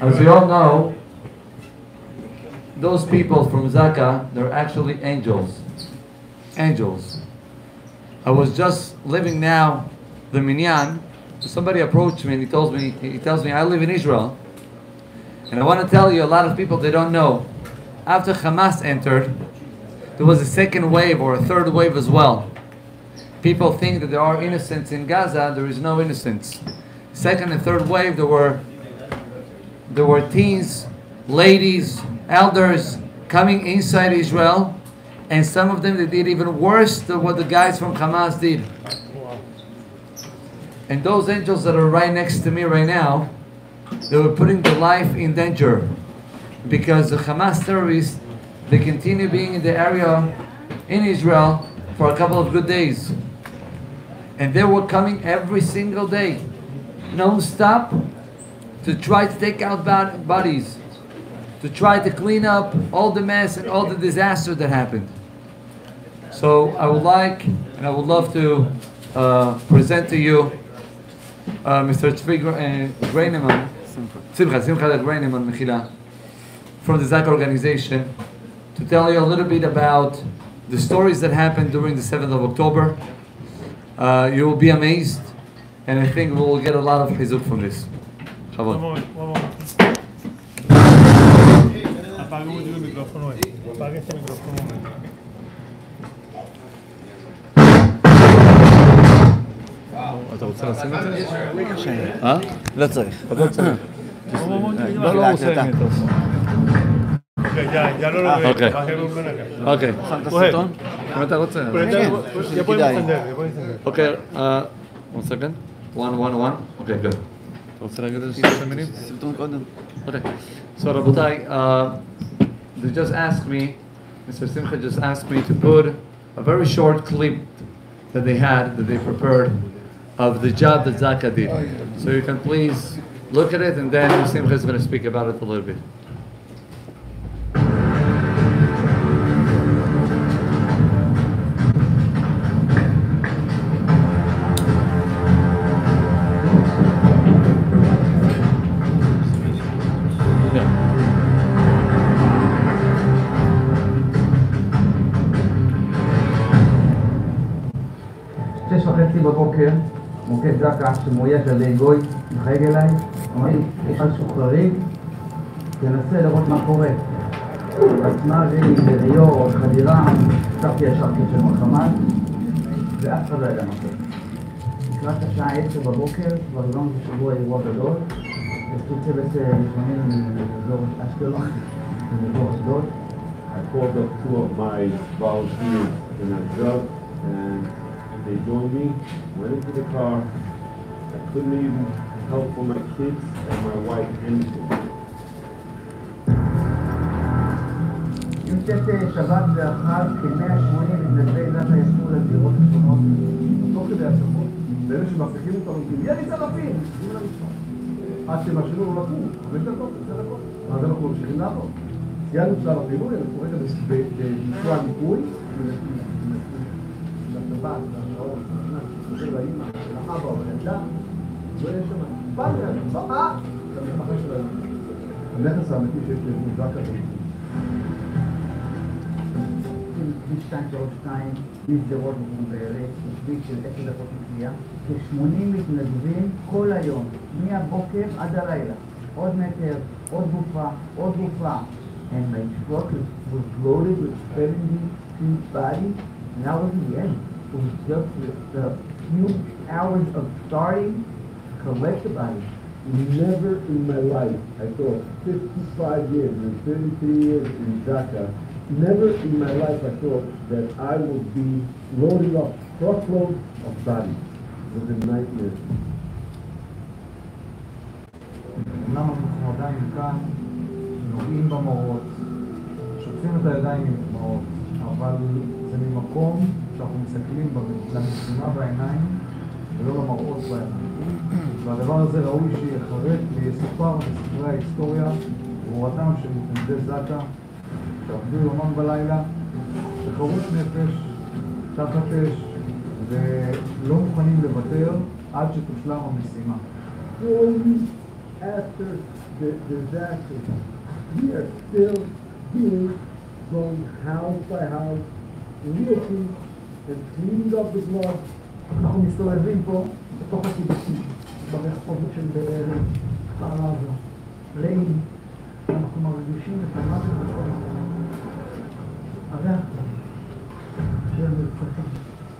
As we all know, those people from Zaka, they're actually angels. Angels. I was just living now the minyan. Somebody approached me and he tells me he tells me I live in Israel. And I want to tell you a lot of people they don't know. After Hamas entered, there was a second wave or a third wave as well. People think that there are innocents in Gaza, there is no innocence. Second and third wave there were there were teens, ladies, elders coming inside Israel, and some of them they did even worse than what the guys from Hamas did. And those angels that are right next to me right now, they were putting their life in danger because the Hamas terrorists they continue being in the area in Israel for a couple of good days. And they were coming every single day, non-stop, to try to take out bodies, to try to clean up all the mess and all the disaster that happened. So I would like and I would love to uh, present to you uh, Mr. Tzvi Grainman, Simcha, Simcha Grainman, Mechila, from the Zaka organization, to tell you a little bit about the stories that happened during the 7th of October. Uh, you will be amazed, and I think we will get a lot of chizuk from this. One moment, one moment. Apague el micrófono. Apague este micrófono. אתה רוצה לשים את זה? אה? לא צריך. לא צריך. לא, לא, הוא עושה עם Ya, ya lo logré. אוקיי. Bajé el volumen acá. אוקיי. אם אתה רוצה. Pero ya, ya podemos encender, ya podemos encender. אוקיי, uh, one second. one, one, one. אוקיי, good. So Rabbi, uh, they just asked me, Mr. Simcha just asked me to put a very short clip that they had, that they prepared, of the job that Zaka did. So you can please look at it and then Simcha is going to speak about it a little bit. שמאויש על ידי גוי, מחייג אליי, אמר לי, משהו חריג, תנסה לראות מה קורה. עצמה לי ביריות, חדירה, הצבתי ישר קשר החמאס, ואף אחד לא ידע מה קורה. לקראת השעה עשר בבוקר, כבר לא שבוע אירוע גדול, יצאו צוות לפעמים מאזור אשקלון, מאזור אשדוד. I called up two of my volunteers in a drug and they joined me, went into the car. I couldn't even help for my kids and my wife anything. עם צאת שבת ואחת, כ-180 מתנדבי זק"א יצאו לזירות השונות, תוך כדי הצפות, ואלה שמחזיקים אותם אומרים, ירי צלפים! עד שמשאירו לו לקום, חמש דקות, עשר דקות, אז אנחנו ממשיכים לעבוד. סיימנו שלב הפינוי, אנחנו כרגע בביצוע ניקוי, לשבת, לשעון, של האמא, של הנכס האמיתי שיש לזק"א זה כביש 232, משדרות לכיוון תיירת, כביש של 10 דקות נסיעה, כ-80 מתנדבים כל היום, מהבוקר עד הלילה. עוד מטר, עוד גופה, עוד גופה. And my truck was loaded with 72 bodies, and that wasn't the end. It was just the, the few hours of starting to collect the money. Never in my life, I thought 55 years and 33 years in Zaka, never in my life I thought that I would be loading up truckload of bodies. with a nightmare. אומנם אנחנו עדיין כאן, נוגעים במורות, שוטפים את הידיים עם דמעות, אבל זה ממקום שאנחנו מסתכלים למשימה בעיניים ולא למראות בעיניים. והדבר הזה ראוי שיחרט ויסופר בספרי ההיסטוריה, גבורתם של מתנדבי זק"א, שעבדו יומם ולילה, בחרוץ נפש, תחת אש, ולא מוכנים לוותר עד שתושלם המשימה. going house by house, looking and cleaning up the blood. אנחנו מסתובבים פה בתוך הקיבוצים, ברחובות של בארי, עזה, ליל, אנחנו מרגישים את המוות בכל. הריח של הנרצחים,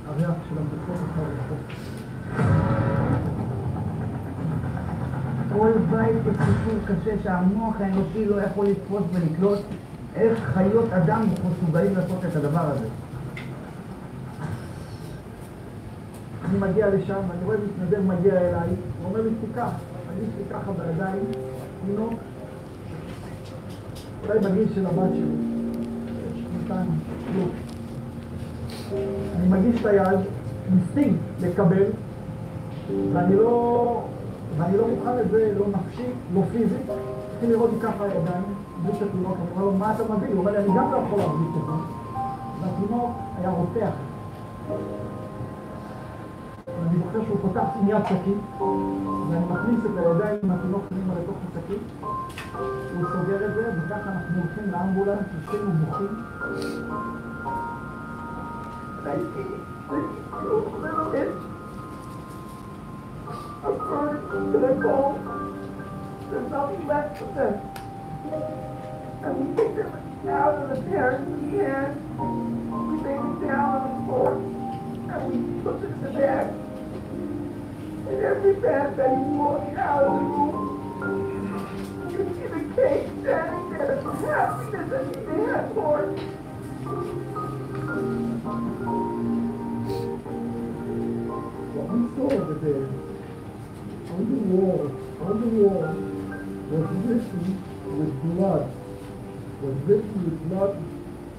הריח של הבריכות החרוכות. כל בית בסיפור קשה שהמוח האנושי לא יכול לתפוס ולקלוט איך חיות אדם מסוגלים לעשות את הדבר הזה. אני מגיע לשם, ואני רואה מתנדב מגיע אליי, הוא אומר לי, תיקח, אני יש לי ככה בידיים, תינוק, אולי בגיל של הבת שלי, שנתיים, כלום. אני מגיש את היד, אינסטינקט לקבל, ואני לא, ואני לא מוכן לזה, לא נפשי, לא פיזי. צריכים לראות לי ככה ידיים, בלי את התינוק, אני אומר לו, מה אתה מביא? הוא אומר לי, אני גם לא יכול להביא את זה. והתינוק היה רותח. אני זוכר שהוא פותח מיד שקית, ואני מכניס את הידיים עם התינוק פנימה לתוך השקית, הוא סוגר את זה, וככה אנחנו הולכים לאמבולנס, ושנינו בוכים. ראיתי, ראיתי כלום, זה לא אין. I'm burning to the bone. There's nothing left of them. And we take them out of the parents we had. We lay them down on the floor. And we put them in the bag. And every bag that he walked out of the room, you see the cake standing there, the happiness that had for. What we saw on the wall, on the wall, was written with blood, was written with blood,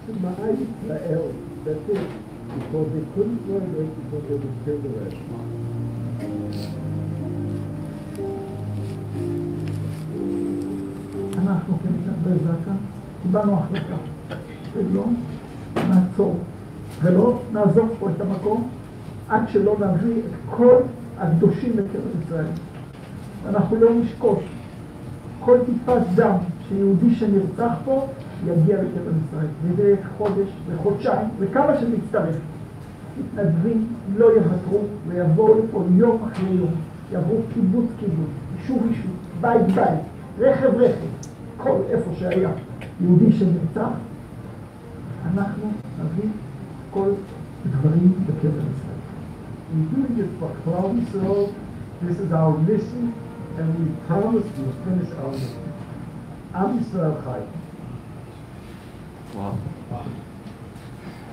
Shema Israel, that's it, because they couldn't learn it because they would kill אנחנו כמתנדבי זק"א קיבלנו החלטה שלא נעצור ולא נעזוב פה את המקום עד שלא נביא את כל הקדושים לקרן ישראל. אנחנו לא נשקוט. כל טיפת דם של יהודי שנרצח פה יגיע לקרן ישראל. וזה חודש וחודשיים וכמה שנצטרך. מתנדבים לא יוותרו ויבואו לפה יום אחרי יום. יעברו קיבוץ קיבוץ, יישוב יישוב, בית בית, רכב רכב, כל איפה שהיה יהודי שנרצח, אנחנו נביא כל דברים בקרן ישראל. We're doing it for Klal Yisrael. This is our mission, and we promise we'll finish our mission. Am Yisrael Chai. Wow.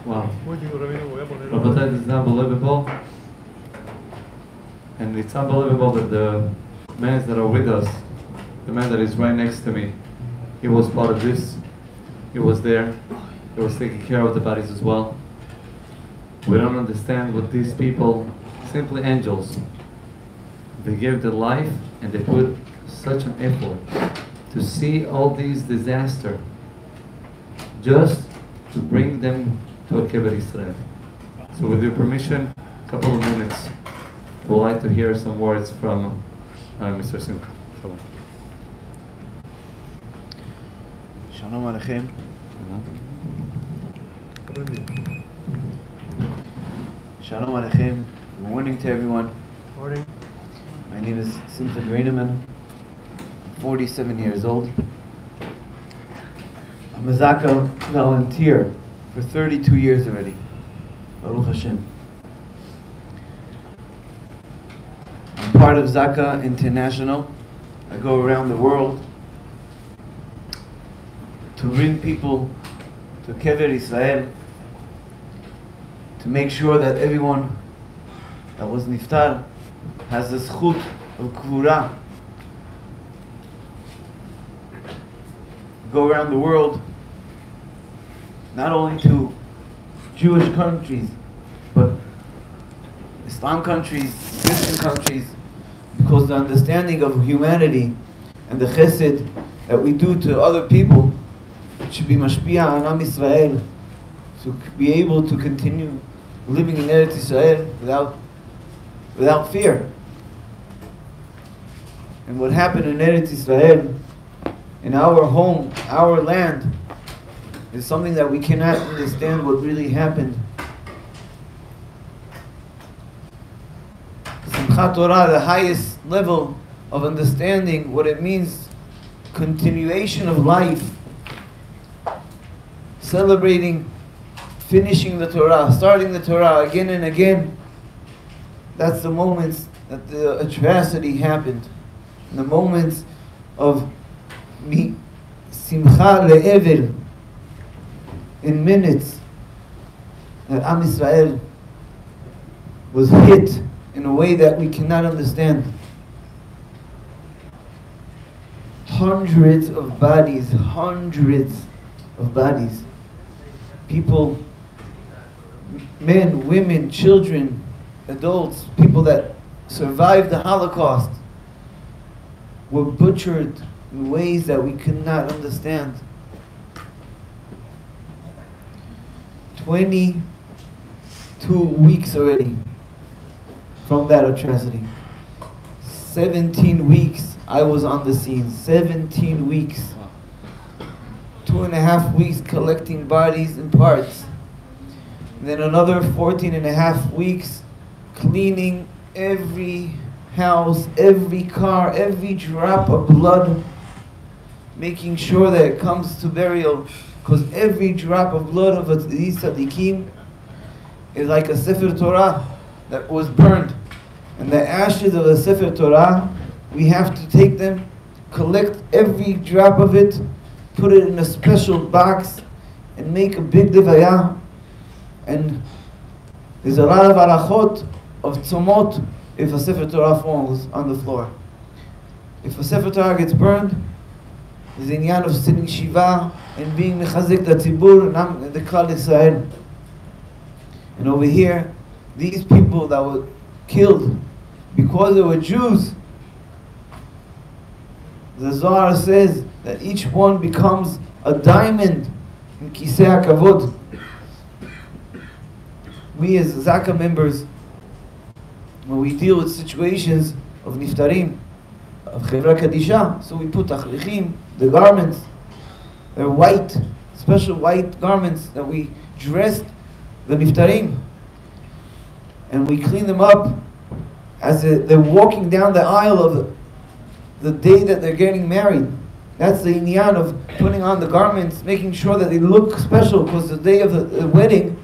Wow. Último, Rabino, voy a ponerlo. Rabotai, this is unbelievable. And it's unbelievable that the men that are with us, the man that is right next to me, he was part of this. He was there. He was taking care of the bodies as well. We don't understand what these people, simply angels, they gave their life and they put such an effort to see all these disaster just to bring them to a Kever Israel. So with your permission, a couple of minutes, we'd like to hear some words from uh, Mr. Simcha. Shalom. Shalom Aleichem. Shalom Aleichem. Good morning to everyone. Morning. My name is Simcha Grainman. I'm 47 years old. I'm a Zaka volunteer for 32 years already. Baruch Hashem. I'm part of Zaka International. I go around the world to bring people to Kever Israel to make sure that everyone that was niftar has the zchut of kvura. Go around the world, not only to Jewish countries, but Islam countries, Christian countries, because the understanding of humanity and the chesed that we do to other people should be mashpia on Am to be able to continue living in Eretz Israel without, without fear. And what happened in Eretz Israel, in our home, our land, is something that we cannot understand what really happened. Simchat Torah, the highest level of understanding what it means, continuation of life, celebrating, finishing the Torah, starting the Torah again and again. That's the moments that the atrocity happened. The moments of mi- simcha le'evel, in minutes, that Am Israel was hit in a way that we cannot understand. Hundreds of bodies, hundreds of bodies. People, men, women, children, adults, people that survived the Holocaust were butchered in ways that we could not understand. 22 weeks already from that atrocity. 17 weeks I was on the scene. 17 weeks. Two and a half weeks collecting bodies and parts. Then another 14 and a half weeks cleaning every house, every car, every drop of blood, making sure that it comes to burial. Because every drop of blood of these tzaddikim is like a Sefer Torah that was burned. And the ashes of the Sefer Torah, we have to take them, collect every drop of it, put it in a special box, and make a big levaya. And there's a lot of arachot of tzomot if a Sefer Torah falls on the floor. If a Sefer Torah gets burned, there's an inyan of sitting shiva and being mechazik the tzibur and the klal Israel. And over here, these people that were killed because they were Jews, the Zohar says that each one becomes a diamond in Kisei HaKavod. We as Zaka members, when we deal with situations of niftarim, of Chevra Kadisha, so we put tachrichim, the garments, they're white, special white garments that we dressed the niftarim. And we clean them up as they're walking down the aisle of the day that they're getting married. That's the inyan of putting on the garments, making sure that they look special because the day of the, the wedding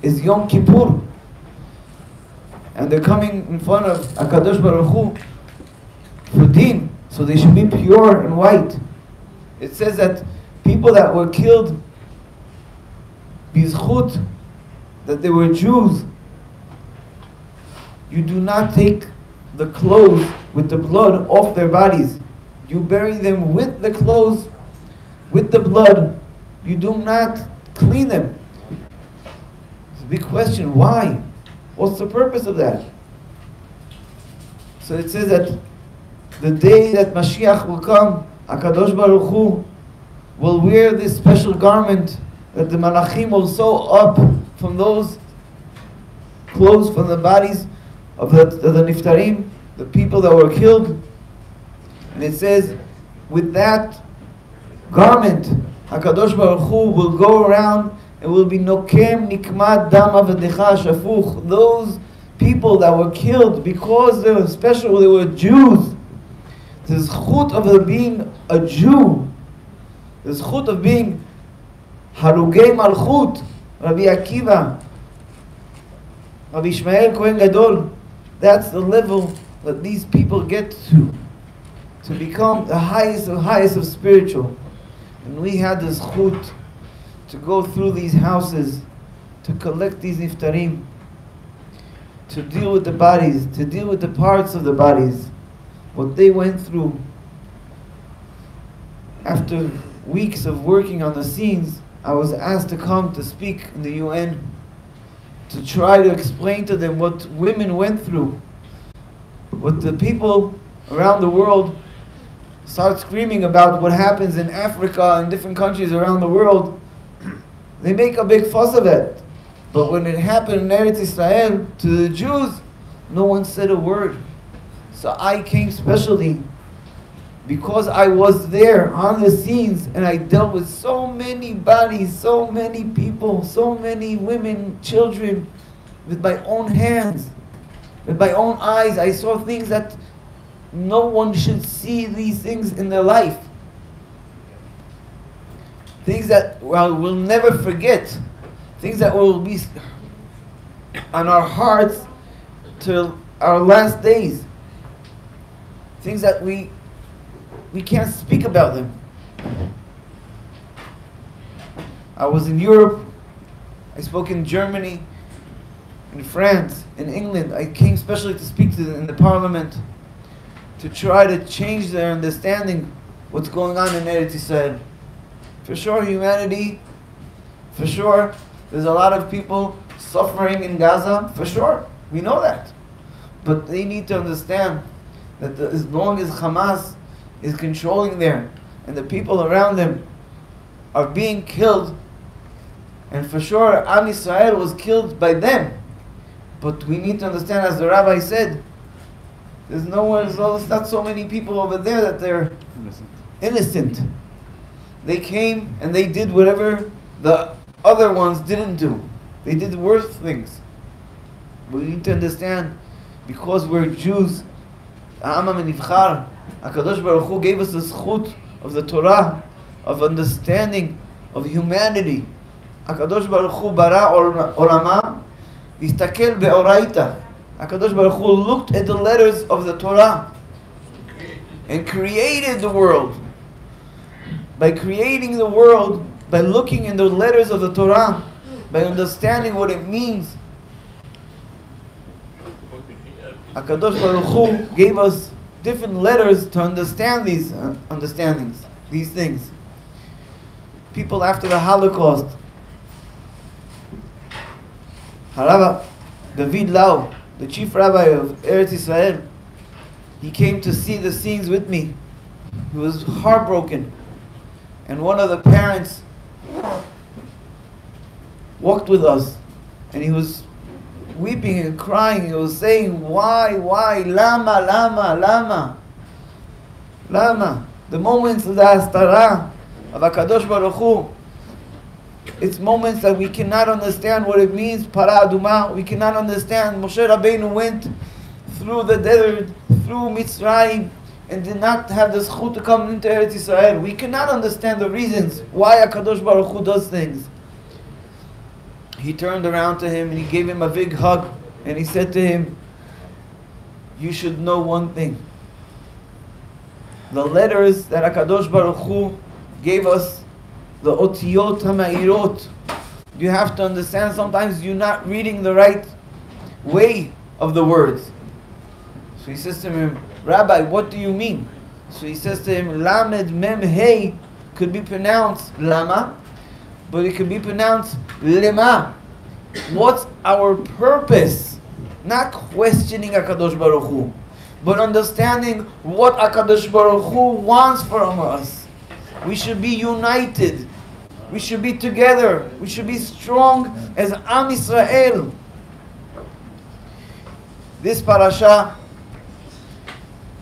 is Yom Kippur. And they're coming in front of Akadosh Baruch Hu for din, so they should be pure and white. It says that people that were killed bizchut, that they were Jews, you do not take the clothes with the blood off their bodies. You bury them with the clothes, with the blood. You do not clean them. It's a big question. Why? What's the purpose of that? So it says that the day that Mashiach will come, Akadosh Baruch Hu will wear this special garment that the Malachim will sew up from those clothes from the bodies of the, of the Niftarim, the people that were killed. And it says, with that garment, HaKadosh Baruch Hu will go around and will be nokem nikmat dam avadecha shafuch. Those people that were killed because they were special, they were Jews. The zchut of being a Jew, the zchut of being harugei malchut, Rabbi Akiva, Rabbi Ishmael Kohen Gadol. That's the level that these people get to, to become the highest of highest of spiritual. And we had this chut to go through these houses, to collect these niftarim, to deal with the bodies, to deal with the parts of the bodies, what they went through. After weeks of working on the scenes, I was asked to come to speak in the UN to try to explain to them what women went through, what the people around the world start screaming about what happens in Africa and different countries around the world. They make a big fuss of it. But when it happened in Eretz Israel to the Jews, no one said a word. So I came specially because I was there on the scenes and I dealt with so many bodies, so many people, so many women, children, with my own hands, with my own eyes, I saw things that no one should see these things in their life. Things that well, we'll never forget. Things that will be on our hearts till our last days. Things that we we can't speak about them. I was in Europe. I spoke in Germany, in France, in England. I came specially to speak to them in the parliament to try to change their understanding what's going on in Eretz Israel. For sure, humanity. For sure, there's a lot of people suffering in Gaza. For sure, we know that. But they need to understand that the, as long as Hamas is controlling there and the people around them are being killed, and for sure, Am Israel was killed by them. But we need to understand, as the rabbi said, there's no one, there's not so many people over there that they're innocent. They came and they did whatever the other ones didn't do. They did worse things. We need to understand, because we're Jews, Amam and Nivchar, HaKadosh Baruch Hu gave us the zchut of the Torah, of understanding, of humanity. HaKadosh Baruch Hu bara olama, הסתכל באורייתא. HaKadosh Baruch Hu looked at the letters of the Torah and created the world. By creating the world, by looking in the letters of the Torah, by understanding what it means, HaKadosh Baruch Hu gave us different letters to understand these uh, understandings, these things. People after the Holocaust, Harava David Lau, the chief rabbi of Eretz Israel, he came to see the scenes with me. He was heartbroken. And one of the parents walked with us and he was weeping and crying. He was saying, Why, why, lama, lama, lama, lama. The moments of the Hastara of HaKadosh Baruch Hu, it's moments that we cannot understand what it means, para aduma. We cannot understand. Moshe Rabbeinu went through the desert, through Mitzrayim, and did not have the zchut to come into Eretz Israel. We cannot understand the reasons why HaKadosh Baruch Hu does things. He turned around to him and he gave him a big hug and he said to him, You should know one thing. The letters that HaKadosh Baruch Hu gave us, the otiyot ha'ma'irot, you have to understand sometimes you're not reading the right way of the words. So he says to him, Rabbi, what do you mean? So he says to him, Lamed Mem Hey could be pronounced Lama, but it could be pronounced Lema. What's our purpose? Not questioning Akadosh Baruch Hu, but understanding what Akadosh Baruch Hu wants from us. We should be united. We should be together. We should be strong as Am Israel. This parasha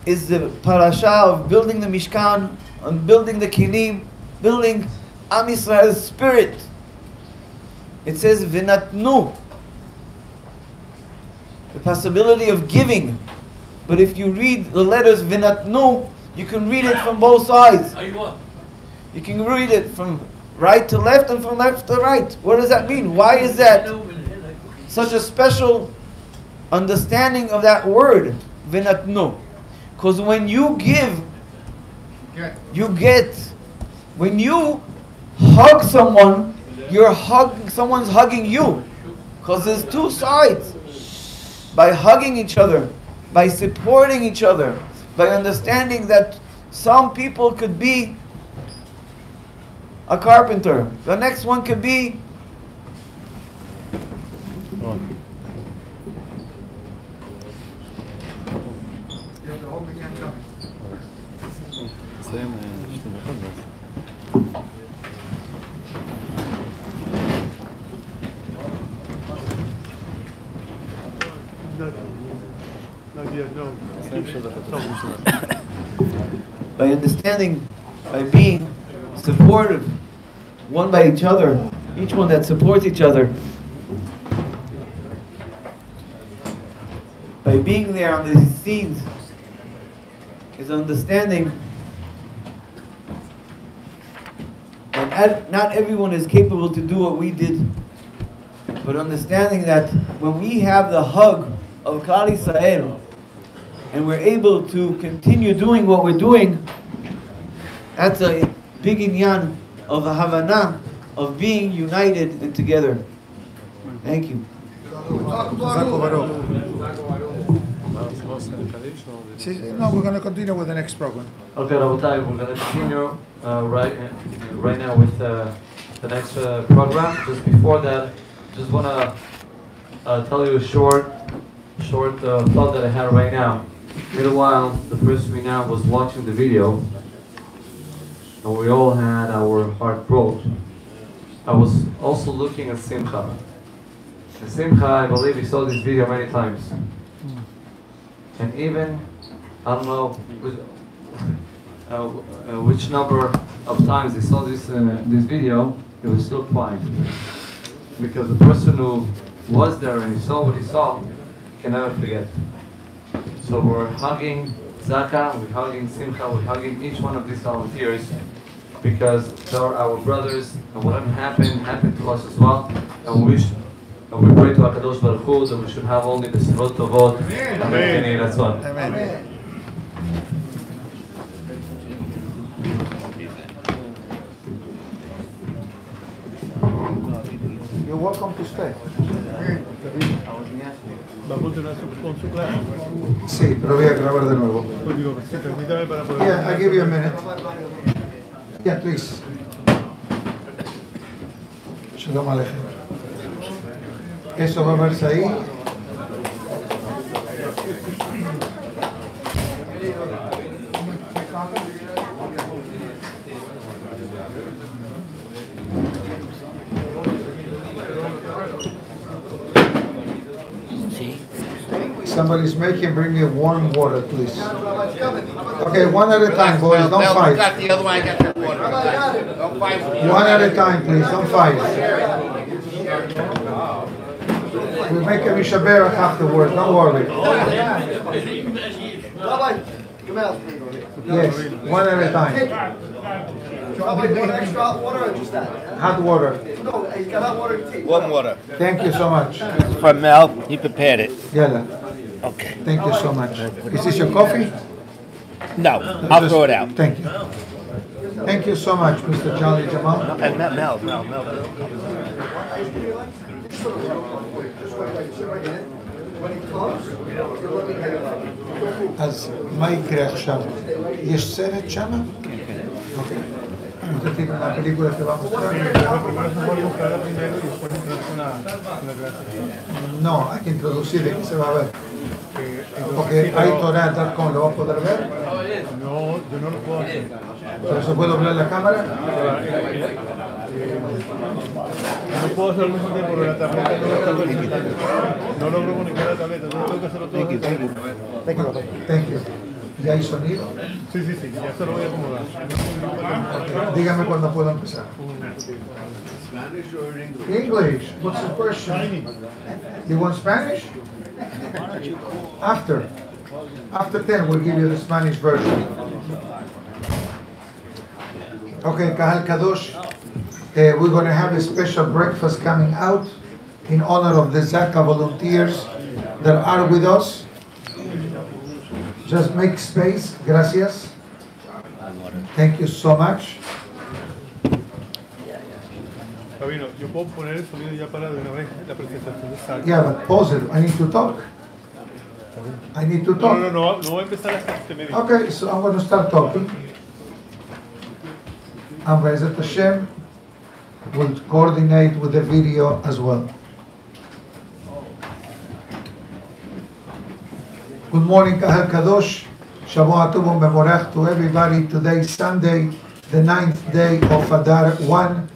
is the parasha of building the Mishkan, and building the Kilim, building Am Israel's spirit. It says Vinatnu, the possibility of giving. But if you read the letters Vinatnu, you can read it from both sides. You can read it from right to left and from left to right. What does that mean? Why is that such a special understanding of that word, Vinatnu? Because when you give, you get. When you hug someone, you're hugging, someone's hugging you. Because there's two sides. By hugging each other, by supporting each other, by understanding that some people could be a carpenter, the next one could be Not yet, no. by understanding, by being supportive, one by each other, each one that supports each other, by being there on these scenes, is understanding that not everyone is capable to do what we did, but understanding that when we have the hug of Klal Yisrael, and we're able to continue doing what we're doing, that's a big inyan of a Havana of being united and together. Thank you. See, No, we're gonna continue with the next program. Okay, Rabotai, we're gonna continue uh, right uh, right now with uh, the next uh, program. Just before that, just wanna uh, tell you a short short uh, thought that I had right now. A little while, the person we now was watching the video, and we all had our heart broke. I was also looking at Simcha. And Simcha, I believe he saw this video many times. And even, I don't know, with, uh, uh, which number of times he saw this uh, this video, he was still quiet. Because the person who was there and he saw what he saw can never forget. So we're hugging Zaka, we're hugging Simcha, we're hugging each one of these volunteers because they're our brothers and whatever happened, happened to us as well. And we wish, and we pray to HaKadosh Baruch Hu that we should have only the Sirot Tovot. Amen. That's one. Amen. You're welcome to stay. Va a continuar su- con su clase. Sí, pero voy a grabar de nuevo. Pues digo, sí, permítame para. Yeah, I'll give you a minute. Yeah, please. Shalom. Eso va a verse ahí. Somebody's making, bring me warm water, please. Okay, one at a time, boys, don't Mel, fight. got the other one, I got that water. Don't fight. One at a time, please, don't fight. We make a mishaberach afterwards, don't worry. Yes, one at a time. extra hot water or just that? Hot water. No, he's got hot water and tea. Warm water. Thank you so much. From Mel, he prepared it. Yalla, Okay. thank you so much. Is this your coffee? No, I'll throw it out. Thank you. Thank you so much, Mr. Charlie Jamal. And Mel, Mel, Mel, Mel. אז מה יקרה עכשיו? יש סרט שמה? אוקיי. ¿Usted tiene una película que va a mostrar? Primero se pone buscar primero y después entrar una, una clase. No, hay que introducir de qué se va a ver. Porque hay Torah tal como lo va a poder ver, No, yo no lo puedo hacer. pero se puede doblar la cámara. No puedo hacerlo al mismo tiempo, pero la tableta no lo puedo conectar. No logro conectar la tableta, entonces tengo que hacerlo todo. Thank you, Thank you. ¿Y hay sonido? Sí, sí, sí, ya se lo voy a acomodar. Dígame cuándo puedo empezar. English. What's the question? You want Spanish? After. After 10, we'll give you the Spanish version. Okay, Kahal Kadosh, uh, we're going to have a special breakfast coming out in honor of the Zaka volunteers that are with us. Just make space. Gracias. Thank you so much. Sabino, yo puedo poner el sonido ya para de una vez la presentación de. Yeah, but pause it. I need to talk. I need to talk. no, no, no voy a empezar hasta este medio. Okay, so I'm going to start talking. And Bezat Hashem will coordinate with the video as well. Good morning, Kahal Kadosh. Shavua Tov Mevorach to everybody. Today Sunday, the ninth day of Adar 1,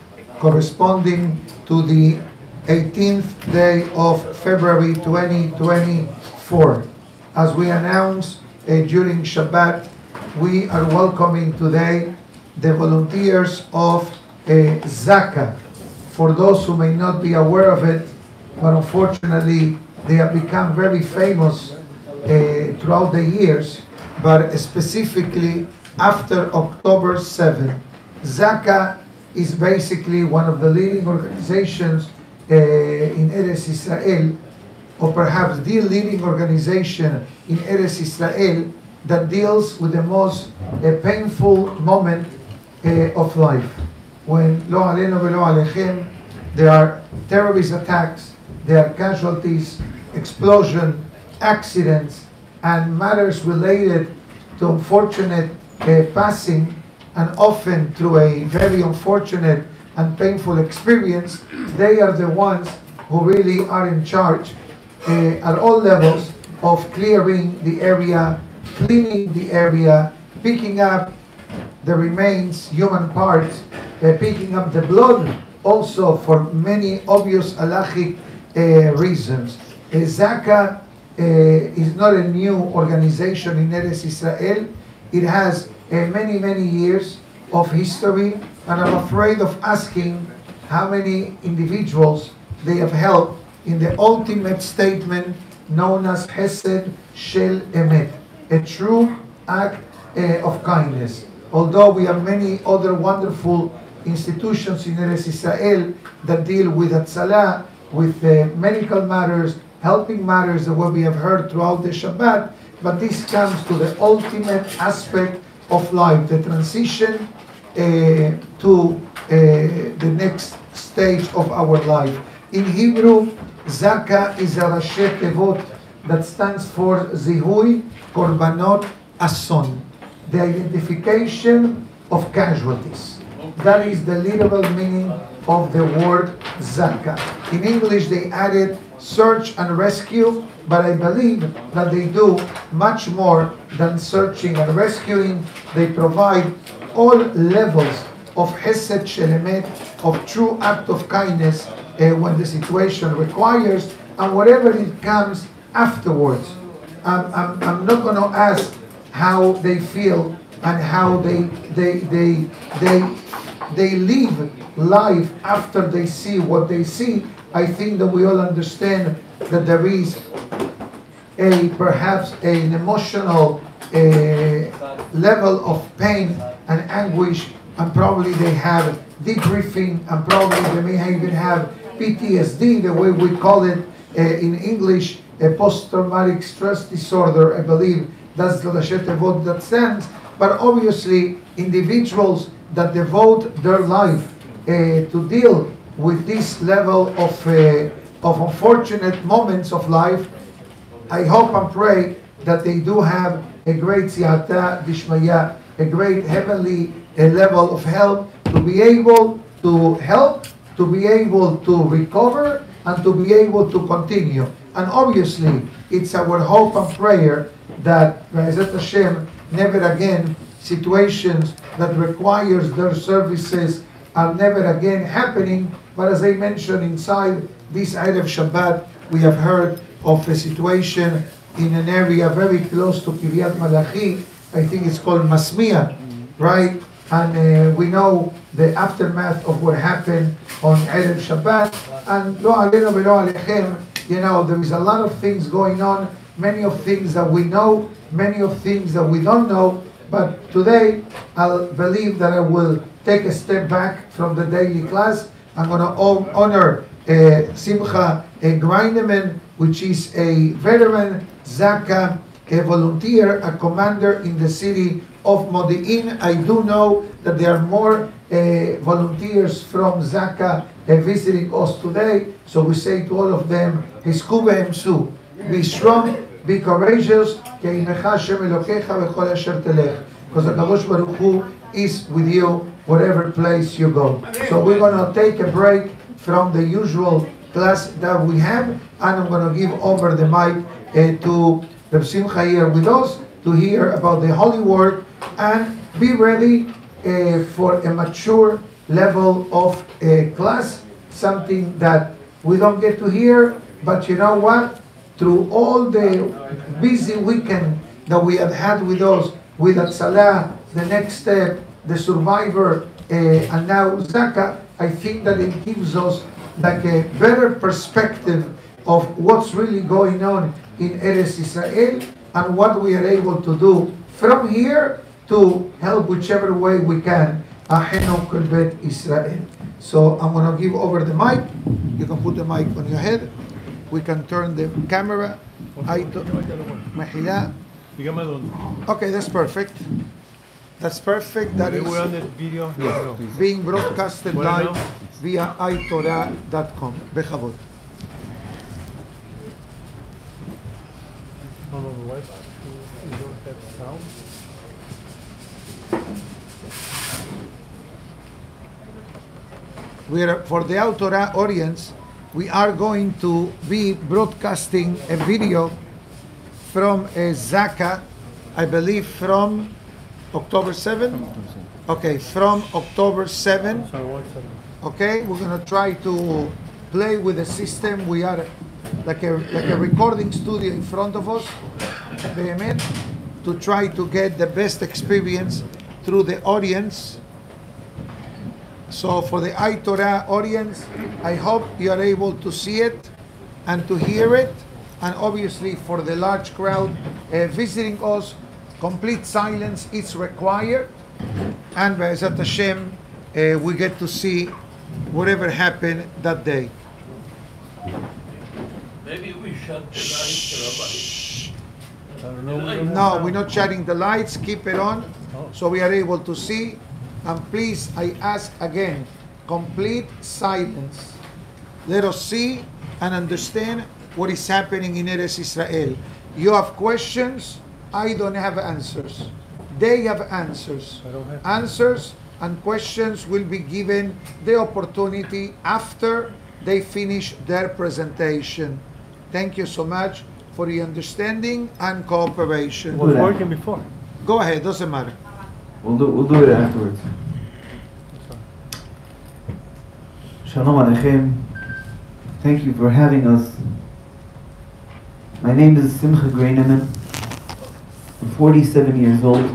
corresponding to the 18th day of February 2024. As we announced uh, during Shabbat, we are welcoming today the volunteers of uh, Zaka. For those who may not be aware of it, but unfortunately they have become very famous uh, throughout the years, but specifically after October 7. Zaka is basically one of the leading organizations uh, in Eretz Israel, or perhaps the leading organization in Eretz Israel that deals with the most uh, painful moment uh, of life. When lo aleno velo alechem, there are terrorist attacks, there are casualties, explosion, accidents, and matters related to unfortunate passing and often through a very unfortunate and painful experience, they are the ones who really are in charge uh, at all levels of clearing the area, cleaning the area, picking up the remains, human parts, uh, picking up the blood, also for many obvious halachic uh, reasons. Uh, Zaka is not a new organization in Eretz Israel. It has uh, many, many years of history, and I'm afraid of asking how many individuals they have helped in the ultimate statement known as Hesed Shel Emet, a true act uh, of kindness. Although we have many other wonderful institutions in Eretz Israel that deal with Hatzalah, with uh, medical matters, helping matters that what we have heard throughout the Shabbat, but this comes to the ultimate aspect of life, the transition uh, to uh, the next stage of our life. In Hebrew, Zaka is a Rashi Tevot that stands for Zihui Korbanot Ason, the identification of casualties. That is the literal meaning of the word Zaka. In English, they added search and rescue, but I believe that they do much more than searching and rescuing. They provide all levels of Hesed Shel Emet, of true act of kindness uh, when the situation requires, and whatever it comes afterwards. I'm, I'm, I'm not going to ask how they feel and how they they they they they live life after they see what they see. I think that we all understand that there is a perhaps an emotional uh, level of pain and anguish, and probably they have debriefing, and probably they may even have PTSD, the way we call it uh, in English, a post-traumatic stress disorder. I believe that's the Rashi Tevot that stands. But obviously, individuals that devote their life uh, to deal with this level of uh, of unfortunate moments of life, I hope and pray that they do have a great siyata dishmaya, a great heavenly uh, level of help to be able to help, to be able to recover, and to be able to continue. And obviously, it's our hope and prayer that Be'ezat Hashem never again situations that requires their services are never again happening. But as I mentioned inside this Erev Shabbat, we have heard of a situation in an area very close to Kiryat Malachi. I think it's called Masmia, right? And uh, we know the aftermath of what happened on Erev Shabbat. And lo aleno velo alechem, you know, there is a lot of things going on, many of things that we know, many of things that we don't know. But today, I believe that I will take a step back from the daily class. I'm going to honor uh, Simcha uh, Grainman, which is a veteran Zaka, a volunteer, a commander in the city of Modi'in. I do know that there are more uh, volunteers from Zaka uh, visiting us today. So we say to all of them, Emsu, be strong, be courageous, because is with you whatever place you go. So we're going to take a break from the usual class that we have, and I'm going to give over the mic uh, to Reb Simcha here with us to hear about the Holy Word and be ready uh, for a mature level of uh, class, something that we don't get to hear, but you know what? Through all the busy weekend that we have had with us, with Atzalah, the next step, the survivor, uh, and now Zaka, I think that it gives us like a better perspective of what's really going on in Eretz Israel and what we are able to do from here to help whichever way we can Israel. So I'm going to give over the mic. You can put the mic on your head. We can turn the camera. I to- Mejila. Dígame dónde. Okay, that's perfect. That's perfect. That They is were on the video. No. being broadcasted Bueno. live via itorah.com. Bechavot. No, no, the Wi-Fi. You don't have we are for the iTorah audience, we are going to be broadcasting a video from a Zaka, I believe from October 7? Okay, from October 7. Okay, we're gonna try to play with the system. We are like a, like a recording studio in front of us, BMN, to try to get the best experience through the audience. So for the iTorah audience, I hope you are able to see it and to hear it. And obviously for the large crowd uh, visiting us, complete silence is required. And Be'ezat Hashem, uh, we get to see whatever happened that day. Maybe we shut the lights, I don't know. No, we're not shutting the lights, keep it on, so we are able to see. And please, I ask again, complete silence. Let us see and understand what is happening in Eretz Israel. You have questions, I don't have answers. They have answers. I don't have- Answers and questions will be given the opportunity after they finish their presentation. Thank you so much for your understanding and cooperation. It was working before. Go ahead, doesn't matter. We'll do, we'll do it afterwards. Shalom Aleichem. Thank you for having us. My name is Simcha Grainman. I'm 47 years old.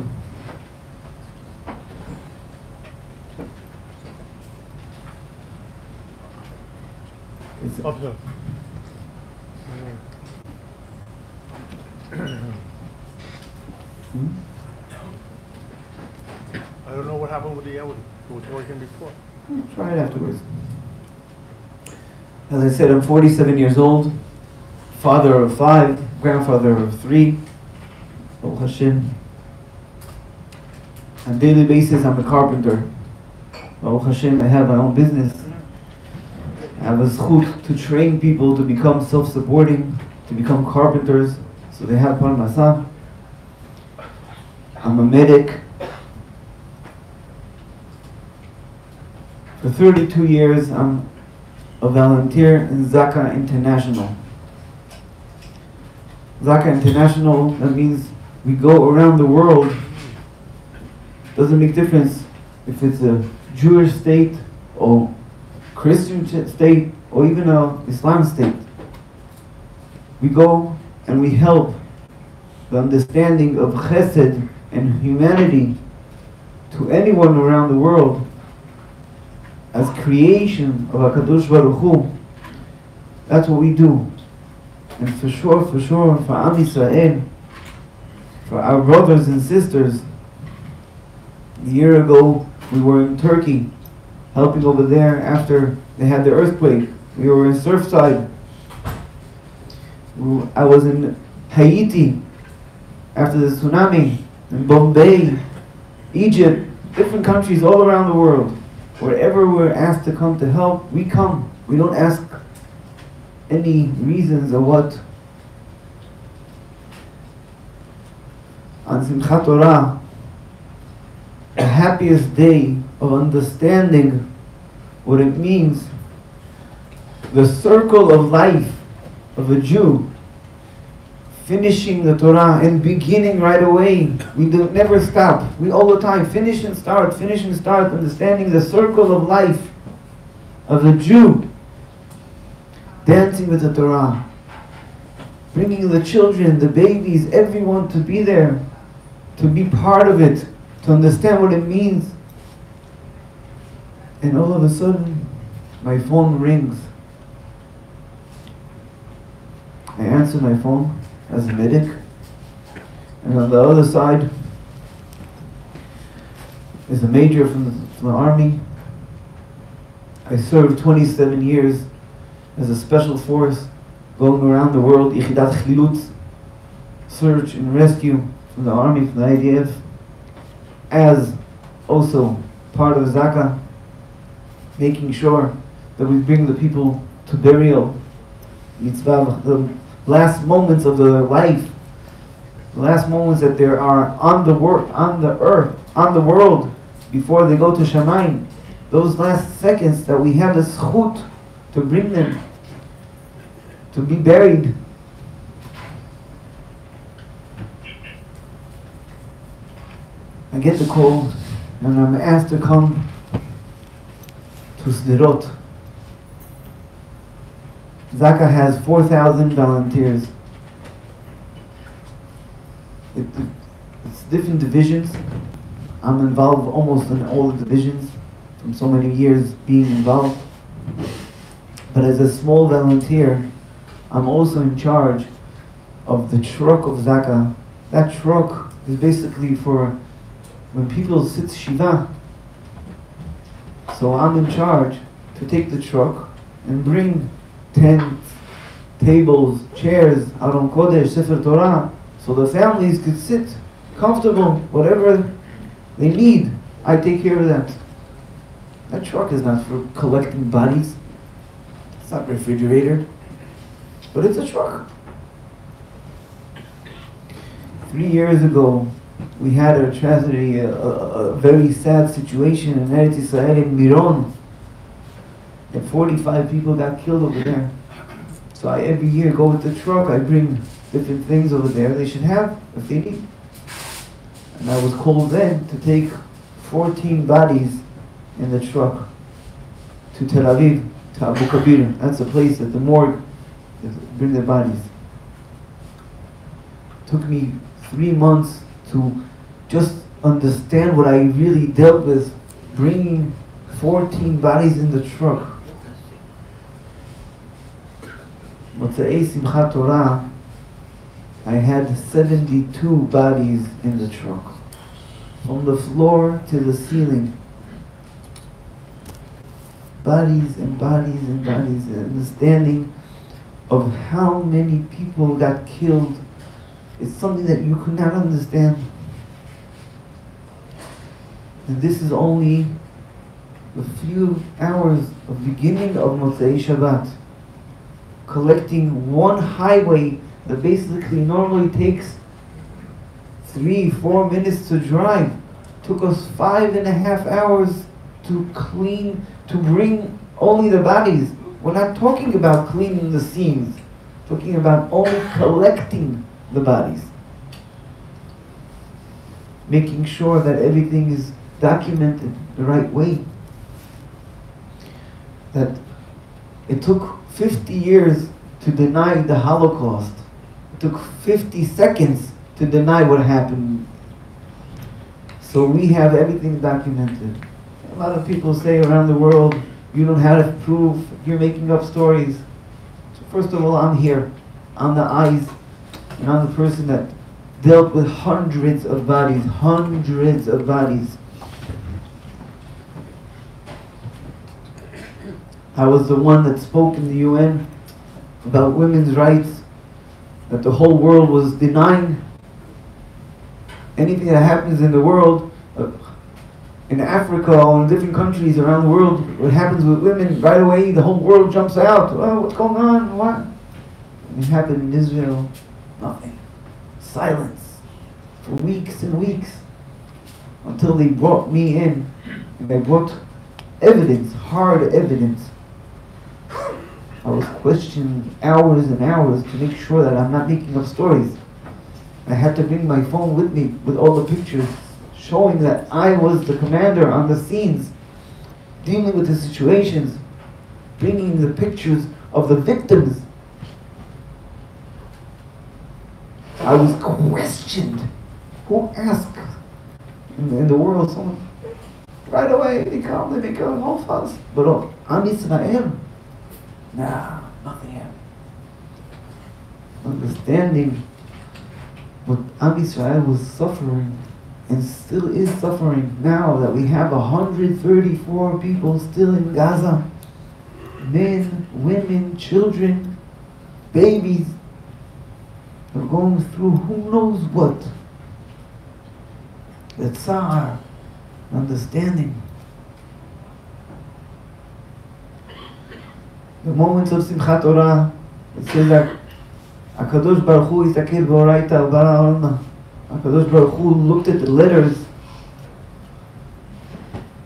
It's- Up there. Hmm? I don't know what happened with the audio. It was working before. Try it afterwards. As I said, I'm 47 years old, father of five, grandfather of three. Baruch Hashem. On daily basis, I'm a carpenter. Baruch Hashem, I have my own business. I have a zchut to train people to become self-supporting, to become carpenters, so they have parnasah. I'm a medic. For 32 years, I'm a volunteer in Zaka International. Zaka International, that means we go around the world. Doesn't make difference if it's a Jewish state or Christian state or even a Islam state. We go and we help the understanding of chesed and humanity to anyone around the world as creation of HaKadosh Baruch Hu. That's what we do. And for sure, for sure, for Am Yisrael, for our brothers and sisters, a year ago we were in Turkey, helping over there after they had the earthquake. We were in Surfside. I was in Haiti after the tsunami, in Bombay, Egypt, different countries all around the world. Wherever we're asked to come to help, we come. We don't ask any reasons or what. On Simchat Torah, the happiest day of understanding what it means, the circle of life of a Jew, finishing the Torah and beginning right away. We do never stop. We all the time finish and start, finish and start, understanding the circle of life of a Jew, dancing with the Torah, bringing the children, the babies, everyone to be there, to be part of it, to understand what it means. And all of a sudden, my phone rings. I answer my phone as a medic, and on the other side is a major from the, from the army. I served 27 years as a special force going around the world, Ichidat Chilutz, search and rescue from the army, from the IDF, as also part of the Zaka, making sure that we bring the people to burial, It's mitzvah, the last moments of their life, the last moments that they are on the work, on the earth, on the world, before they go to Shamayim. Those last seconds that we have the zchut to bring them to be buried. I get the call and I'm asked to come to Sderot. Zaka has 4,000 volunteers. It, it's different divisions. I'm involved almost in all the divisions from so many years being involved. But as a small volunteer, I'm also in charge of the truck of Zaka. That truck is basically for when people sit Shiva. So I'm in charge to take the truck and bring tents, tables, chairs, Aron Kodesh, Sefer Torah, so the families could sit comfortable, whatever they need. I take care of that. That truck is not for collecting bodies. It's not refrigerator. But it's a truck. Three years ago, we had a tragedy, a, a, a very sad situation in Eretz Israel in Miron. And 45 people got killed over there. So I every year go with the truck, I bring different things over there they should have if they need. And I was called then to take 14 bodies in the truck to Tel Aviv, to Abu Kabir. That's the place that the morgue bring their bodies. Took me three months to just understand what I really dealt with, bringing 14 bodies in the truck. Torah, I had 72 bodies in the truck, from the floor to the ceiling. Bodies and bodies and bodies, understanding of how many people got killed is something that you could not understand. And this is only a few hours of beginning of Motzei Shabbat. Collecting one highway that basically normally takes three, four minutes to drive. Took us five and a half hours to clean, to bring only the bodies. We're not talking about cleaning the seams, talking about only collecting the bodies. Making sure that everything is documented the right way. That it took 50 years to deny the Holocaust. It took 50 seconds to deny what happened. So we have everything documented. A lot of people say around the world, you don't have to prove, you're making up stories. First of all, I'm here. I'm the eyes, and I'm the person that dealt with hundreds of bodies, hundreds of bodies. I was the one that spoke in the UN about women's rights, that the whole world was denying anything that happens in the world, uh, in Africa or in different countries around the world, what happens with women, right away the whole world jumps out. Oh, what's going on? What? It happened in Israel, nothing. Silence for weeks and weeks until they brought me in and they brought evidence, hard evidence. I was questioned hours and hours to make sure that I'm not making up stories. I had to bring my phone with me with all the pictures showing that I was the commander on the scenes, dealing with the situations, bringing the pictures of the victims. I was questioned Who asked? in, the world someone right away they come, they make a whole fuss. But oh, Am Yisrael, nah, nothing happened. Understanding what Am Yisrael was suffering and still is suffering now that we have 134 people still in Gaza. Men, women, children, babies we're going through who knows what. It's our understanding. The moments of Simchat Torah, it says that HaKadosh Baruch Hu Yisakir B'oraita Ubara Olma. HaKadosh Baruch Hu looked at the letters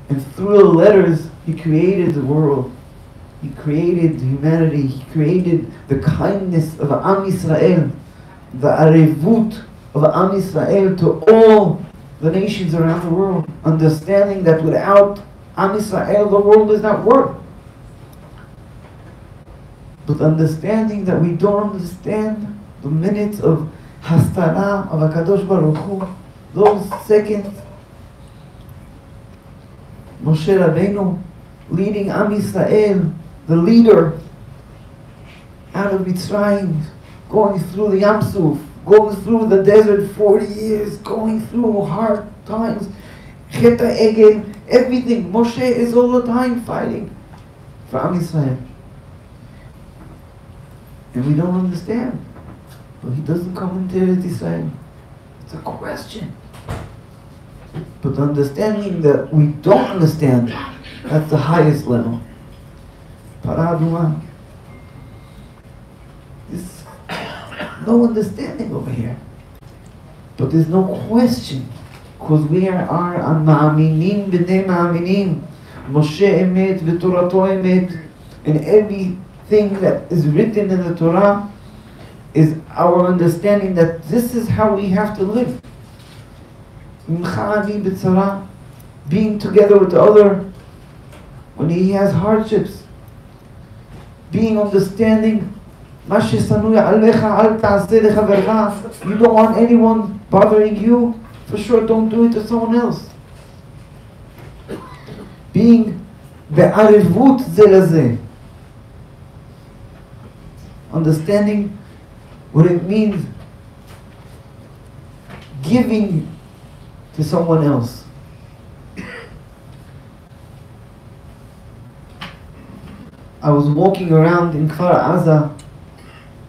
and through the letters He created the world. He created humanity. He created the kindness of Am Yisrael the of Am Yisrael to all the nations around the world, understanding that without Am Yisrael the world does not work. But understanding that we don't understand the minutes of hastara of Hakadosh Baruch Hu, those seconds, Moshe Rabbeinu leading Am Yisrael, the leader, out of Mitzrayim, going through the Yam Suf, going through the desert 40 years, going through hard times, Cheta Egel, everything. Moshe is all the time fighting for Am Yisrael. And we don't understand. But he doesn't come into Eretz Yisrael. It's a question. But understanding that we don't understand, that's the highest level. Parah Adumah. There's no understanding over here. But there's no question. Because we are, ma'aminim b'nei ma'aminim. Moshe emet v'torato emet. And everything that is written in the Torah is our understanding that this is how we have to live. Being together with the other when he has hardships. Being understanding, You don't want anyone bothering you, for sure don't do it to someone else. Being בערבות זה לזה. Understanding what it means giving to someone else. I was walking around in Kfar Aza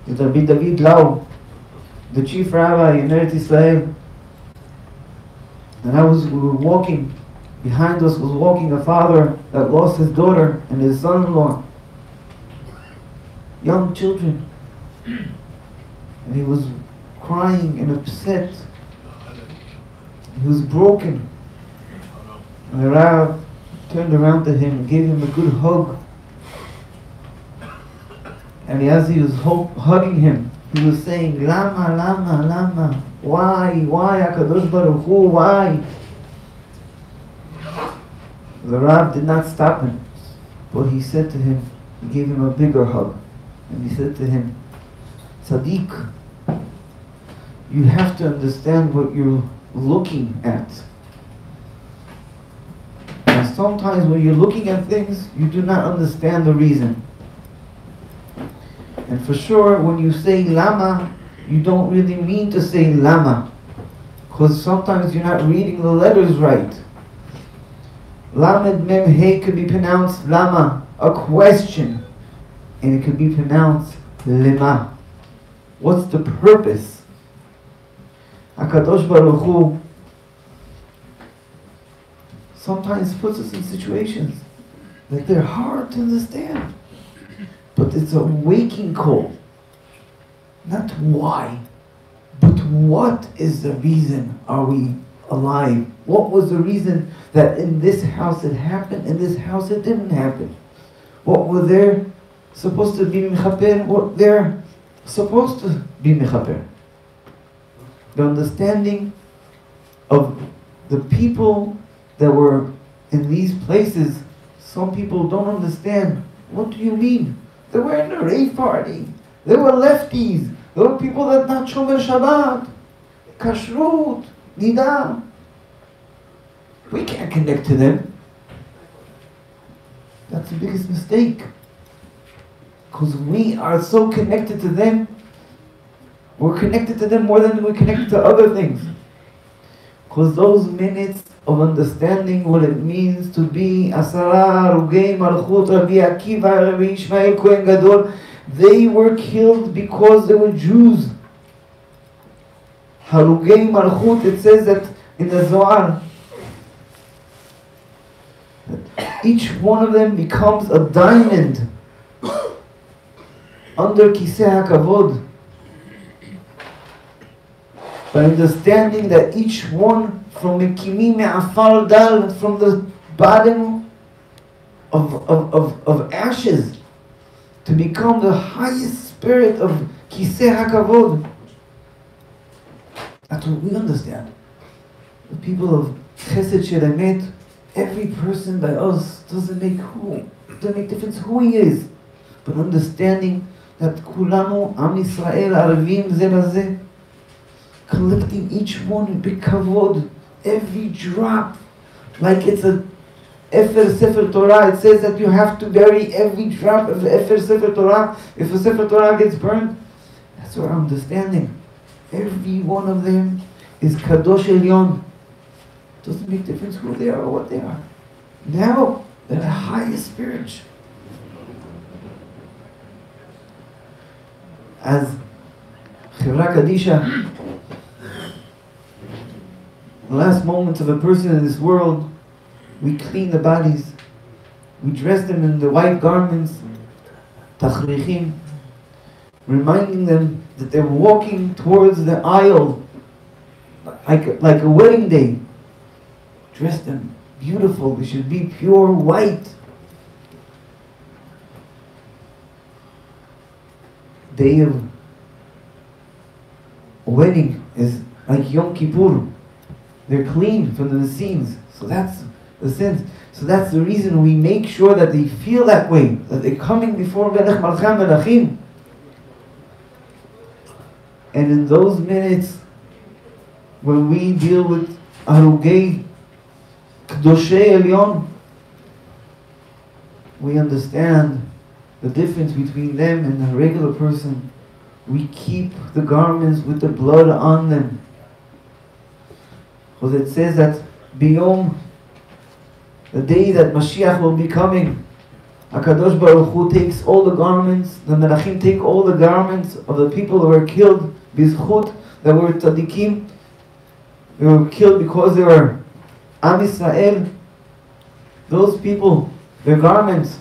with Rabbi David Lau, the chief rabbi in Eretz Israel. And I was, we were walking, behind us was walking a father that lost his daughter and his son-in-law. Young children. And he was crying and upset. He was broken. And the rabbi turned around to him and gave him a good hug. And as he was hugging him, he was saying, Lama, Lama, Lama. Why? Why, HaKadosh Baruch Hu? Why? The Rav did not stop him, but he said to him, he gave him a bigger hug. And he said to him, Sadiq, you have to understand what you're looking at. And sometimes when you're looking at things, you do not understand the reason. And for sure, when you say lama, you don't really mean to say lama. Because sometimes you're not reading the letters right. Lamed mem he could be pronounced lama, a question. And it could be pronounced lema. What's the purpose? HaKadosh Baruch Hu sometimes puts us in situations that they're hard to understand. But it's a waking call. Not why, but what is the reason are we alive? What was the reason that in this house it happened, in this house it didn't happen? What were there supposed to be mechaper? What they're supposed to be mechaper? The understanding of the people that were in these places, some people don't understand. What do you mean? They were in a rave party. They were lefties. They were people that not Shomer Shabbat. Kashrut. Nida. We can't connect to them. That's the biggest mistake. Because we are so connected to them, we're connected to them more than we're connected to other things. Because those minutes of understanding what it means to be Asara, Rugei, Malchut, Rabbi Akiva, Rabbi Ishmael, Kohen Gadol, they were killed because they were Jews. Harugei Malchut, it says that in the Zohar, each one of them becomes a diamond under Kiseh HaKavod by understanding that each one from Mekimi Me'afar Dal, from the bottom of, of, of, of ashes, to become the highest spirit of Kiseh HaKavod. That's what we understand. The people of Hesed Shel Emet, every person by us doesn't make who, doesn't make difference who he is. But understanding that כולנו, am ישראל, arvim זה לזה, collecting each one in big kavod, every drop, like it's a Efer Sefer Torah. It says that you have to bury every drop of Efer Sefer Torah. If a Sefer Torah gets burned, that's our understanding. Every one of them is Kadosh Elyon. Doesn't make difference who they are or what they are. Now, they're the highest spirit. As Chevra Kadisha, the last moments of a person in this world, we clean the bodies, we dress them in the white garments, tachrichim, reminding them that they're walking towards the aisle like, like a wedding day. Dress them beautiful, they should be pure white. Day of wedding is like Yom Kippur. They're clean from the sins. So that's the sins. So that's the reason we make sure that they feel that way, that they're coming before Melech Malcham Melachim. And in those minutes, when we deal with Arugei Kdoshei Elyon, we understand the difference between them and a regular person. We keep the garments with the blood on them. Because it says that Biyom, the day that Mashiach will be coming, HaKadosh Baruch Hu takes all the garments, the Melachim take all the garments of the people who were killed, Bizchut, that were tzaddikim, they were killed because they were Am Yisrael. Those people, their garments,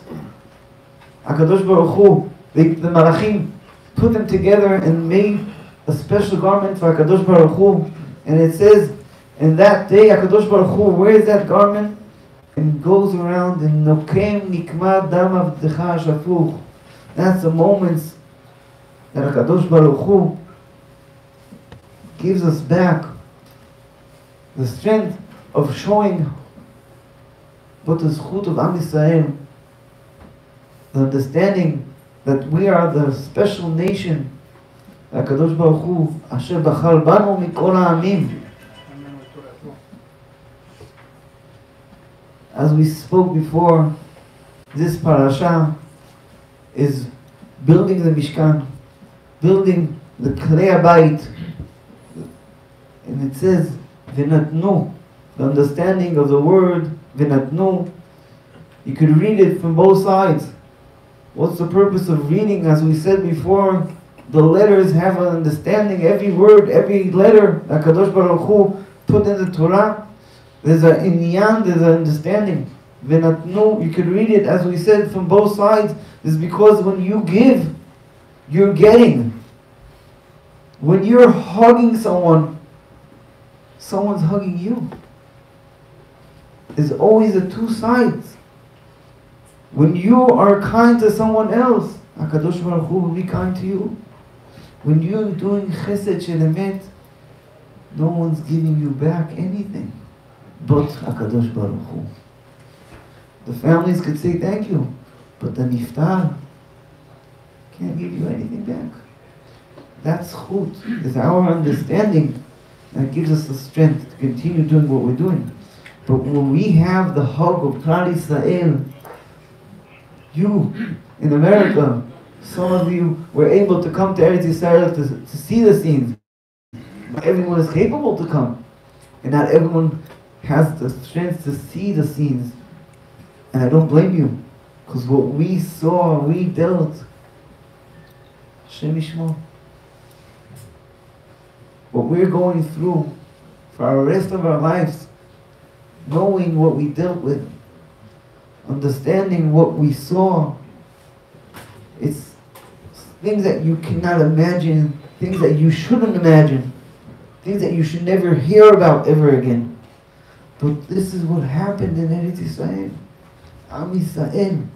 HaKadosh Baruch Hu, they, the Malachim, put them together and made a special garment for HaKadosh Baruch Hu. And it says, in that day, HaKadosh Baruch Hu wears that garment and goes around and Nokem Nikma Dam Avdecha Shafuch. That's the moments that HaKadosh Baruch Hu gives us back the strength of showing what the zchut of Am Yisrael, the understanding that we are the special nation, הקדוש ברוך הוא, אשר בחר בנו מכל העמים. As we spoke before, this parasha is building the Mishkan, building the Klei Abayit. And it says, V'natnu, the understanding of the word V'natnu. You could read it from both sides. What's the purpose of reading? As we said before, the letters have an understanding. Every word, every letter that Kadosh Baruch Hu put in the Torah, there's an inyan, there's an understanding. V'natnu, you can read it as we said from both sides. Is because when you give, you're getting. When you're hugging someone, someone's hugging you. There's always the two sides. When you are kind to someone else, HaKadosh Baruch Hu will be kind to you. When you're doing Hesed Shel Emet, no one's giving you back anything but HaKadosh Baruch Hu. The families could say thank you, but the niftar can't give you anything back. That's chut, is our understanding That gives us the strength to continue doing what we're doing. But when we have the hug of Klal Israel, you in America, some of you were able to come to Eretz Yisrael to, to see the scenes. Not everyone is capable to come. And not everyone has the strength to see the scenes. And I don't blame you. Because what we saw, we dealt. Yishmor. What we're going through for our rest of our lives, knowing what we dealt with, understanding what we saw, it's things that you cannot imagine, things that you shouldn't imagine, things that you should never hear about ever again. But this is what happened in Eretz Yisrael. Am Yisrael.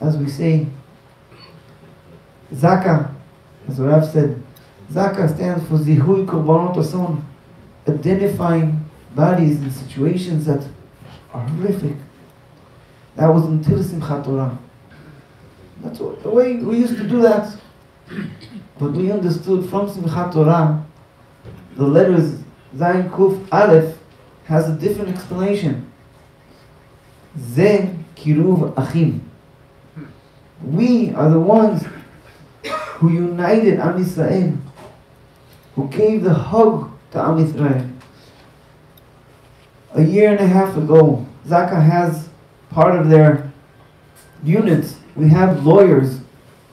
As we say, Zaka, as Rav said, Zaka stands for Zihui Korbanot Ason, identifying bodies in situations that are horrific. That was until Simchat Torah. That's what, the way we used to do that. But we understood from Simchat Torah, the letters Zayin Kuf Aleph has a different explanation. Ze Kiruv Achim. We are the ones who united Am Yisrael, who gave the hug to Am Yisrael a year and a half ago, Zaka has part of their units. We have lawyers,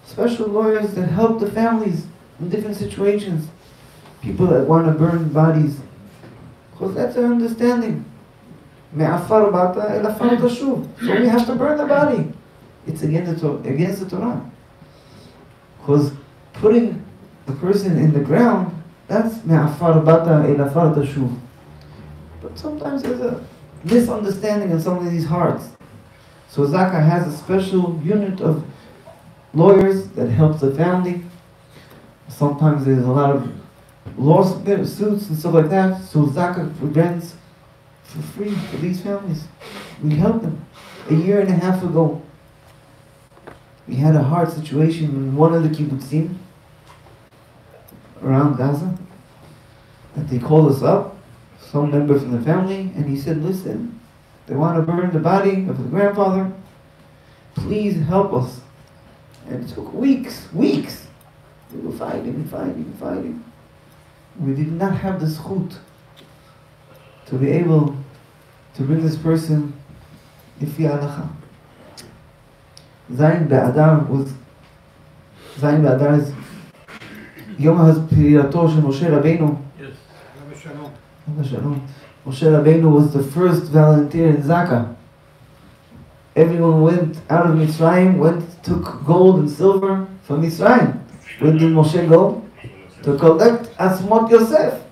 special lawyers that help the families in different situations. People that want to burn bodies. Because that's our understanding. So we have to burn the body. It's against the, against the Torah. Because putting the person in the ground, that's me'afar bata el afar tashuv. Sometimes there's a misunderstanding in some of these hearts. So Zaka has a special unit of lawyers that helps the family. Sometimes there's a lot of lawsuits and stuff like that. So Zaka prevents for free for these families. We help them. A year and a half ago, we had a hard situation in one of the kibbutzim around Gaza that they called us up, some members of the family, and he said, listen, they want to burn the body of the grandfather. Please help us. And it took weeks, weeks. We were fighting, fighting, fighting. We did not have the zchut to be able to bring this person לפי ההלכה. זין באדר was זין באדר is Yom פרידתו של משה Moshe Rabbeinu was the first volunteer in Zaka. Everyone went out of Mitzrayim, went, took gold and silver from Mitzrayim. Where did Moshe go? To collect Asmot Yosef.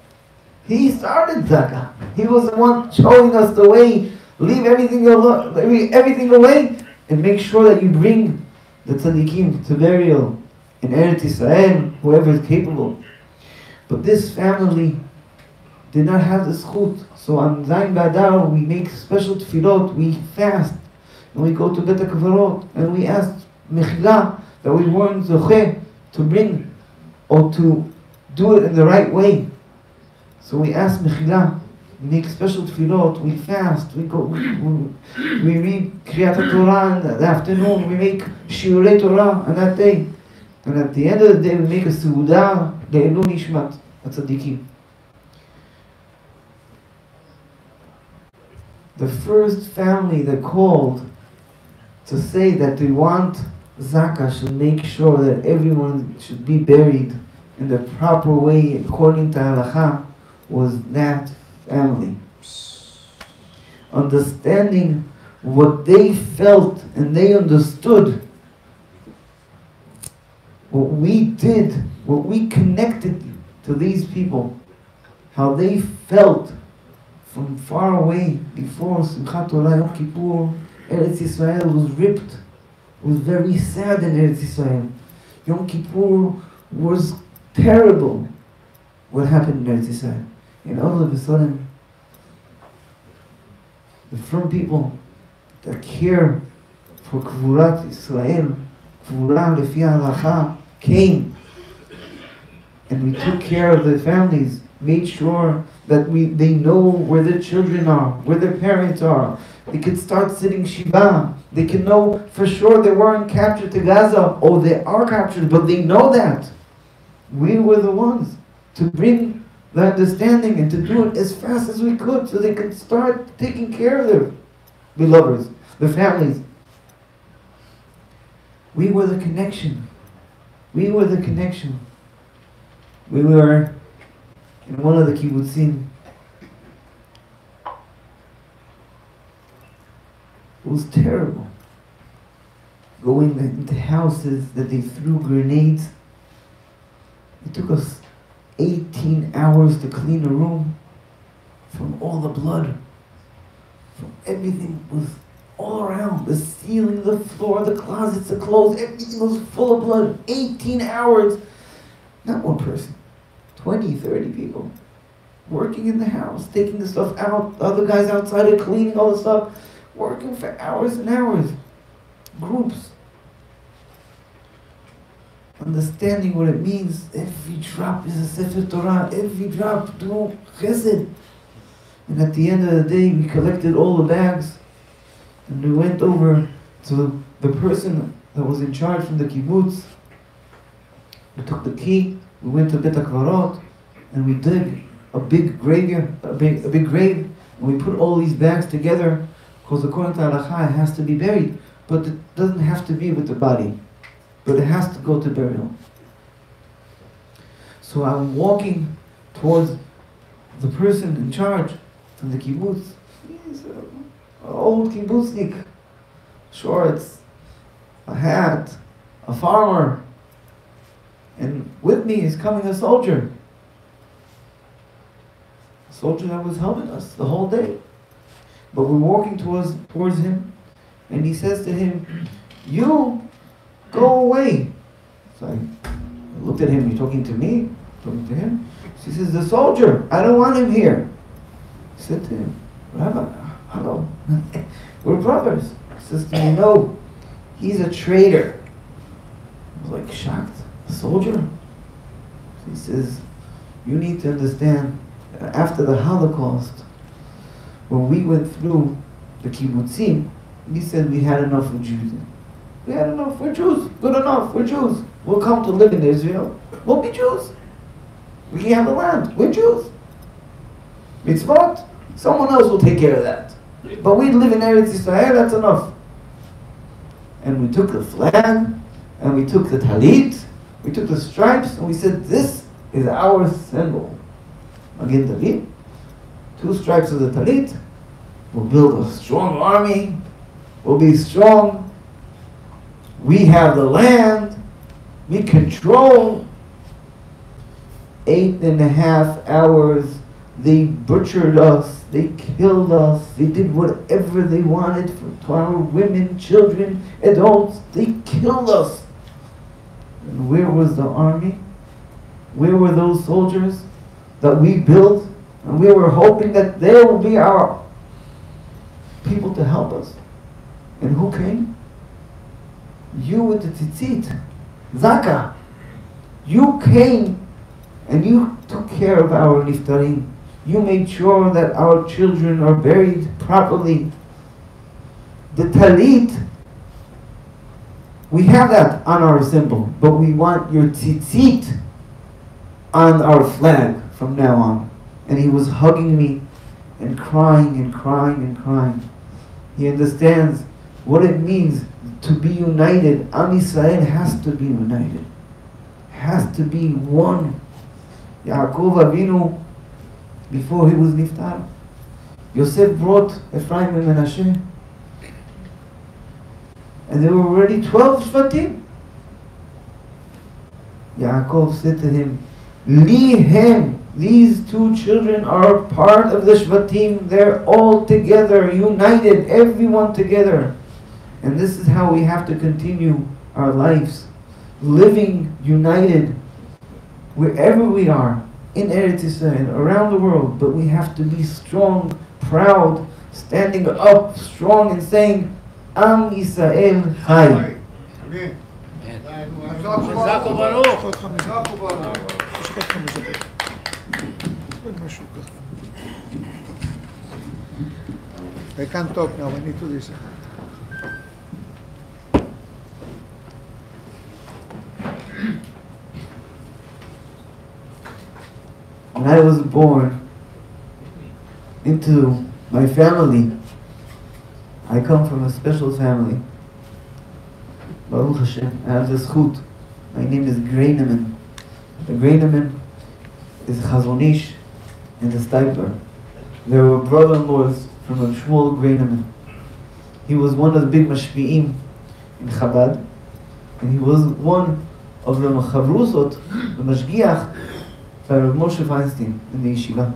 He started Zaka. He was the one showing us the way. Leave everything, alone, everything away and make sure that you bring the tzaddikim to burial in Eretz Yisrael, whoever is capable. But this family did not have the zchut. So on Zayin Badar, we make special tefillot, we fast, and we go to Bet HaKvarot, and we ask mechila that we weren't zocheh to bring or to do it in the right way. So we ask mechila, we make special tefillot, we fast, we go, we, we, read Kriyat Torah in the afternoon, we make Shiurei Torah on that day. And at the end of the day, we make a Seudah Le'elu Nishmat, a tzaddikim. The first family that called to say that they want Zaka should make sure that everyone should be buried in the proper way according to halacha was that family. Understanding what they felt and they understood what we did, what we connected to these people, how they felt from far away before Simchat Torah Yom Kippur, Eretz Yisrael was ripped. Was very sad in Eretz Yisrael. Yom Kippur was terrible. What happened in Eretz Yisrael? And all of a sudden, the from people that care for Kvurat Israel, Kvura Lefi Halacha, came and we took care of the families, made sure that we they know where their children are, where their parents are. They could start sitting Shiva. They can know for sure they weren't captured to Gaza, or they are captured, but they know that. We were the ones to bring the understanding and to do it as fast as we could so they could start taking care of their beloveds, their families. We were the connection. We were the connection. We were in one of the kibbutzim. It was terrible. Going into houses that they threw grenades. It took us 18 hours to clean a room from all the blood. From everything was all around. The ceiling, the floor, the closets, the clothes, everything was full of blood. 18 hours. Not one person. 20, 30 people. Working in the house, taking the stuff out. The other guys outside are cleaning all the stuff. Working for hours and hours. Groups. Understanding what it means. Every drop is a Sefer Torah. Every drop, do chesed. And at the end of the day, we collected all the bags. And we went over to the person that was in charge from the kibbutz. We took the key, we went to Bet HaKvarot, and we dug a big graveyard, a big, a big grave, and we put all these bags together, because according to Halacha, it has to be buried, but it doesn't have to be with the body, but it has to go to burial. So I'm walking towards the person in charge from the kibbutz. He's a, a old kibbutznik, shorts, a hat, a farmer, and with me is coming a soldier. A soldier that was helping us the whole day. But we're walking towards towards him, and he says to him, You go away. So I looked at him, You're talking to me? Talking to him? He says, The soldier, I don't want him here. I said to him, Rabbi, hello. We're brothers. He says to me, No, he's a traitor. I was like shocked. Soldier? He says, You need to understand, uh, after the Holocaust, when we went through the kibbutzim, he said we had enough of Jews. We had enough. We're Jews. Good enough. We're Jews. We'll come to live in Israel. We'll be Jews. We have the land. We're Jews. Mitzvot. Someone else will take care of that. But we live in Eretz Israel. That's enough. And we took the flag, and we took the talit, we took the stripes, and we said, "This is our symbol." Again, talit. Two stripes of the talit. We'll build a strong army. We'll be strong. We have the land. We control. Eight and a half hours. They butchered us. They killed us. They did whatever they wanted for our women, children, adults. They killed us. Where was the army? Where were those soldiers that we built? And we were hoping that they will be our people to help us. And who came? You with the tzitzit, Zaka. You came and you took care of our niftarim. You made sure that our children are buried properly. The talit, we have that on our symbol, but we want your tzitzit on our flag from now on. And he was hugging me and crying and crying and crying. He understands what it means to be united. Am Yisrael has to be united. Has to be one. Yaakov Avinu, before he was niftar, Yosef brought Ephraim and Menashe. And there were already 12 Shvatim. Yaakov said to him, Lihem, these two children are part of the Shvatim. They're all together, united, everyone together. And this is how we have to continue our lives. Living united wherever we are, in Eretz Israel, around the world. But we have to be strong, proud, standing up strong and saying, Am Yisrael Chai. חזק וברוך. עוד חמש דקות. עוד משהו ככה. I can't talk now, I need to listen. When I was born into my family, I come from a special family. Baruch Hashem, I have the zchut. My name is Grainman. The Greineman is Chazon Ish and the Steipler. They were brother-in-laws from Shmuel Greineman. He was one of the big mashpi'im in Chabad, and he was one of the Chavrusot, the Mashgiach, by Rav Moshe Feinstein in the yeshiva.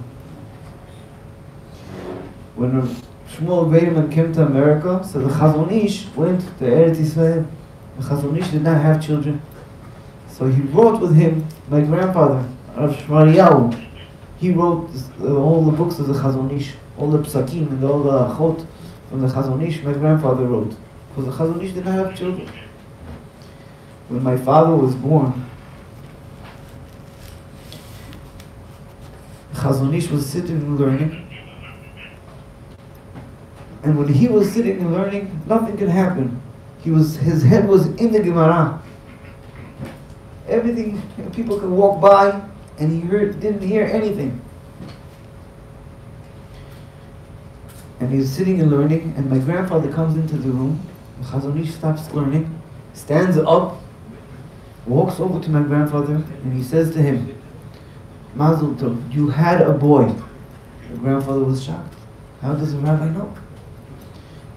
When Shmuel Greineman came to America, so the Chazonish went to Eretz Israel. The Chazonish did not have children. So he brought with him my grandfather, Rav Shmariyahu. He wrote uh, all the books of the Chazonish, all the psakim and all the achot from the Chazonish, my grandfather wrote. Because the Chazonish did not have children. When my father was born, Chazonish was sitting and learning. And when he was sitting and learning, nothing could happen. He was, his head was in the Gemara. Everything, people could walk by and he heard, didn't hear anything. And he was sitting and learning, and my grandfather comes into the room. Chazon Ish stops learning, stands up, walks over to my grandfather, and he says to him, Mazel Tov, you had a boy. The grandfather was shocked. How does a rabbi know?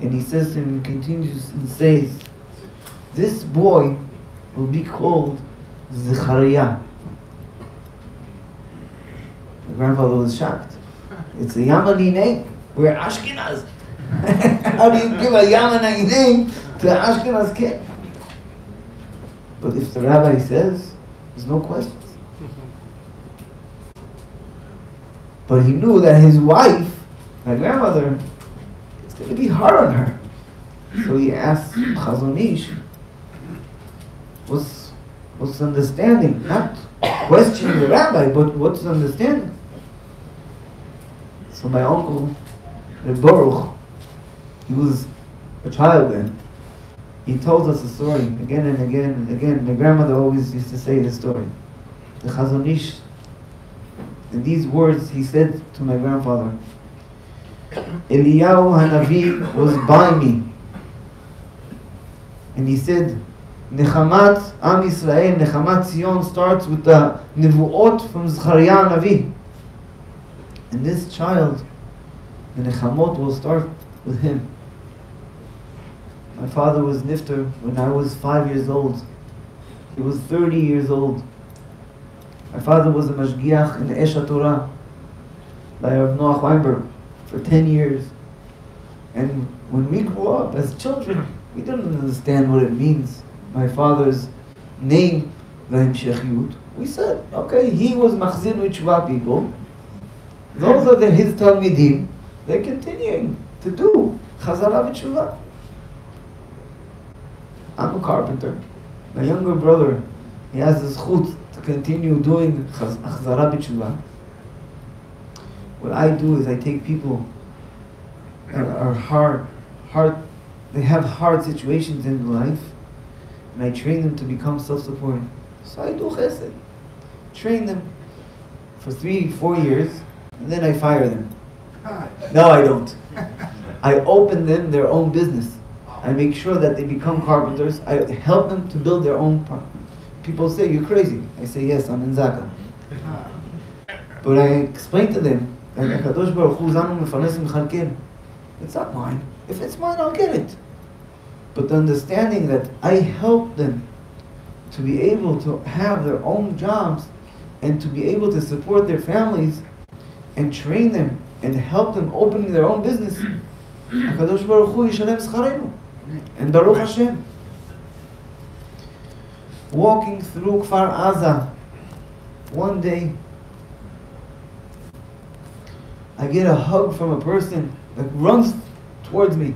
And he says to him, continues and says, This boy will be called Zechariah. The grandfather was shocked. It's a Yamani name. We're Ashkenaz. How do you give a Yamani name to an Ashkenaz kid? But if the rabbi says, there's no questions. But he knew that his wife, my grandmother, it's going to be hard on her. So he asked Chazon Ish, what's, what's understanding? Not questioning the rabbi, but what's understanding? So my uncle, Reb Baruch, he was a child then. He told us a story again and again and again. My grandmother always used to say the story. The Chazon Ish, in these words, he said to my grandfather, Eliyahu Hanavi was by me. And he said, Nechamat Am Yisrael, Nechamat Zion starts with the Nevuot from Zechariah Navi. And this child, the Nechamot will start with him. My father was Nifter when I was five years old. He was 30 years old. My father was a Mashgiach in Esha Torah by Rav Noach Weinberg for 10 years. And when we grew up as children, we didn't understand what it means. My father's name, Vahim Shechiyut. We said, okay, he was Machzir Mitzvah people. Those are the, his Talmidim. They're continuing to do Chazara Mitzvah. I'm a carpenter. My younger brother, he has the zchut to continue doing Chazara B'tshuva. What I do is I take people that are hard, hard, they have hard situations in life, and I train them to become self-supporting. So I do chesed. Train them for three, four years, and then I fire them. No, I don't. I open them their own business. I make sure that they become carpenters. I help them to build their own. Par- People say, You're crazy. I say, Yes, I'm in Zaka. But I explain to them that HaKadosh Baruch Hu zanu mefanes mechalkel. It's not mine. If it's mine, I'll get it. But the understanding that I help them to be able to have their own jobs and to be able to support their families and train them and help them opening their own business, HaKadosh Baruch Hu yishalem scharenu. And Baruch Hashem. Walking through Kfar Aza, one day, I get a hug from a person that runs towards me,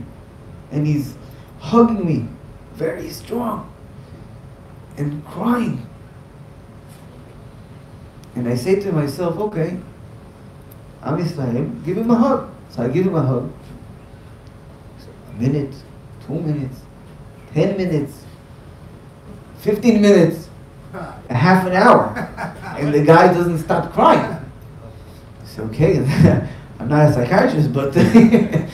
and he's hugging me, very strong, and crying. And I say to myself, okay, I'm Yisrael, give him a hug. So I give him a hug. A minute, two minutes, ten minutes, fifteen minutes, a half an hour, and the guy doesn't stop crying. It's okay. I'm not a psychiatrist, but and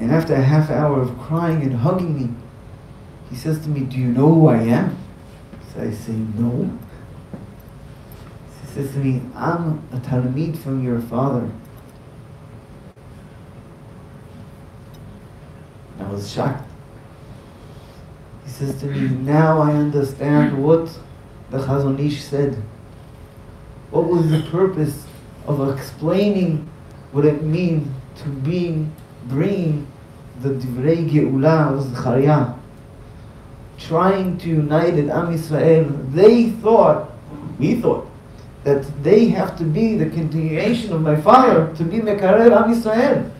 after a half hour of crying and hugging me, he says to me, "Do you know who I am?" So I say, "No." He says to me, "I'm a Talmid from your father." I was shocked. He says to me, "Now I understand what the Chazon Ish said." What was the purpose of explaining what it means to being, bringing the Divrei Geula of Zechariah, trying to unite it, Am Yisrael. They thought, we thought, that they have to be the continuation of my father to be Mekarer Am Yisrael.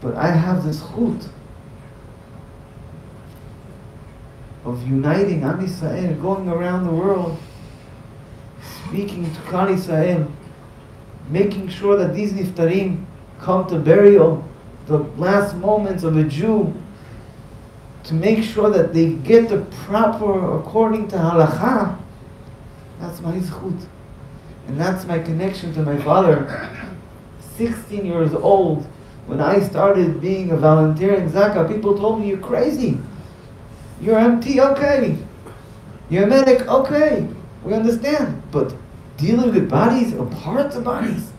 But I have this zchut of uniting Am Yisrael, going around the world, speaking to Klal Yisrael, making sure that these niftarim come to burial, the last moments of a Jew, to make sure that they get the proper, according to halacha. That's my zchut. And that's my connection to my father. 16 years old, when I started being a volunteer in Zaka, people told me, You're crazy. You're EMT, okay. You're a medic, okay. We understand. But dealing with bodies or parts of bodies.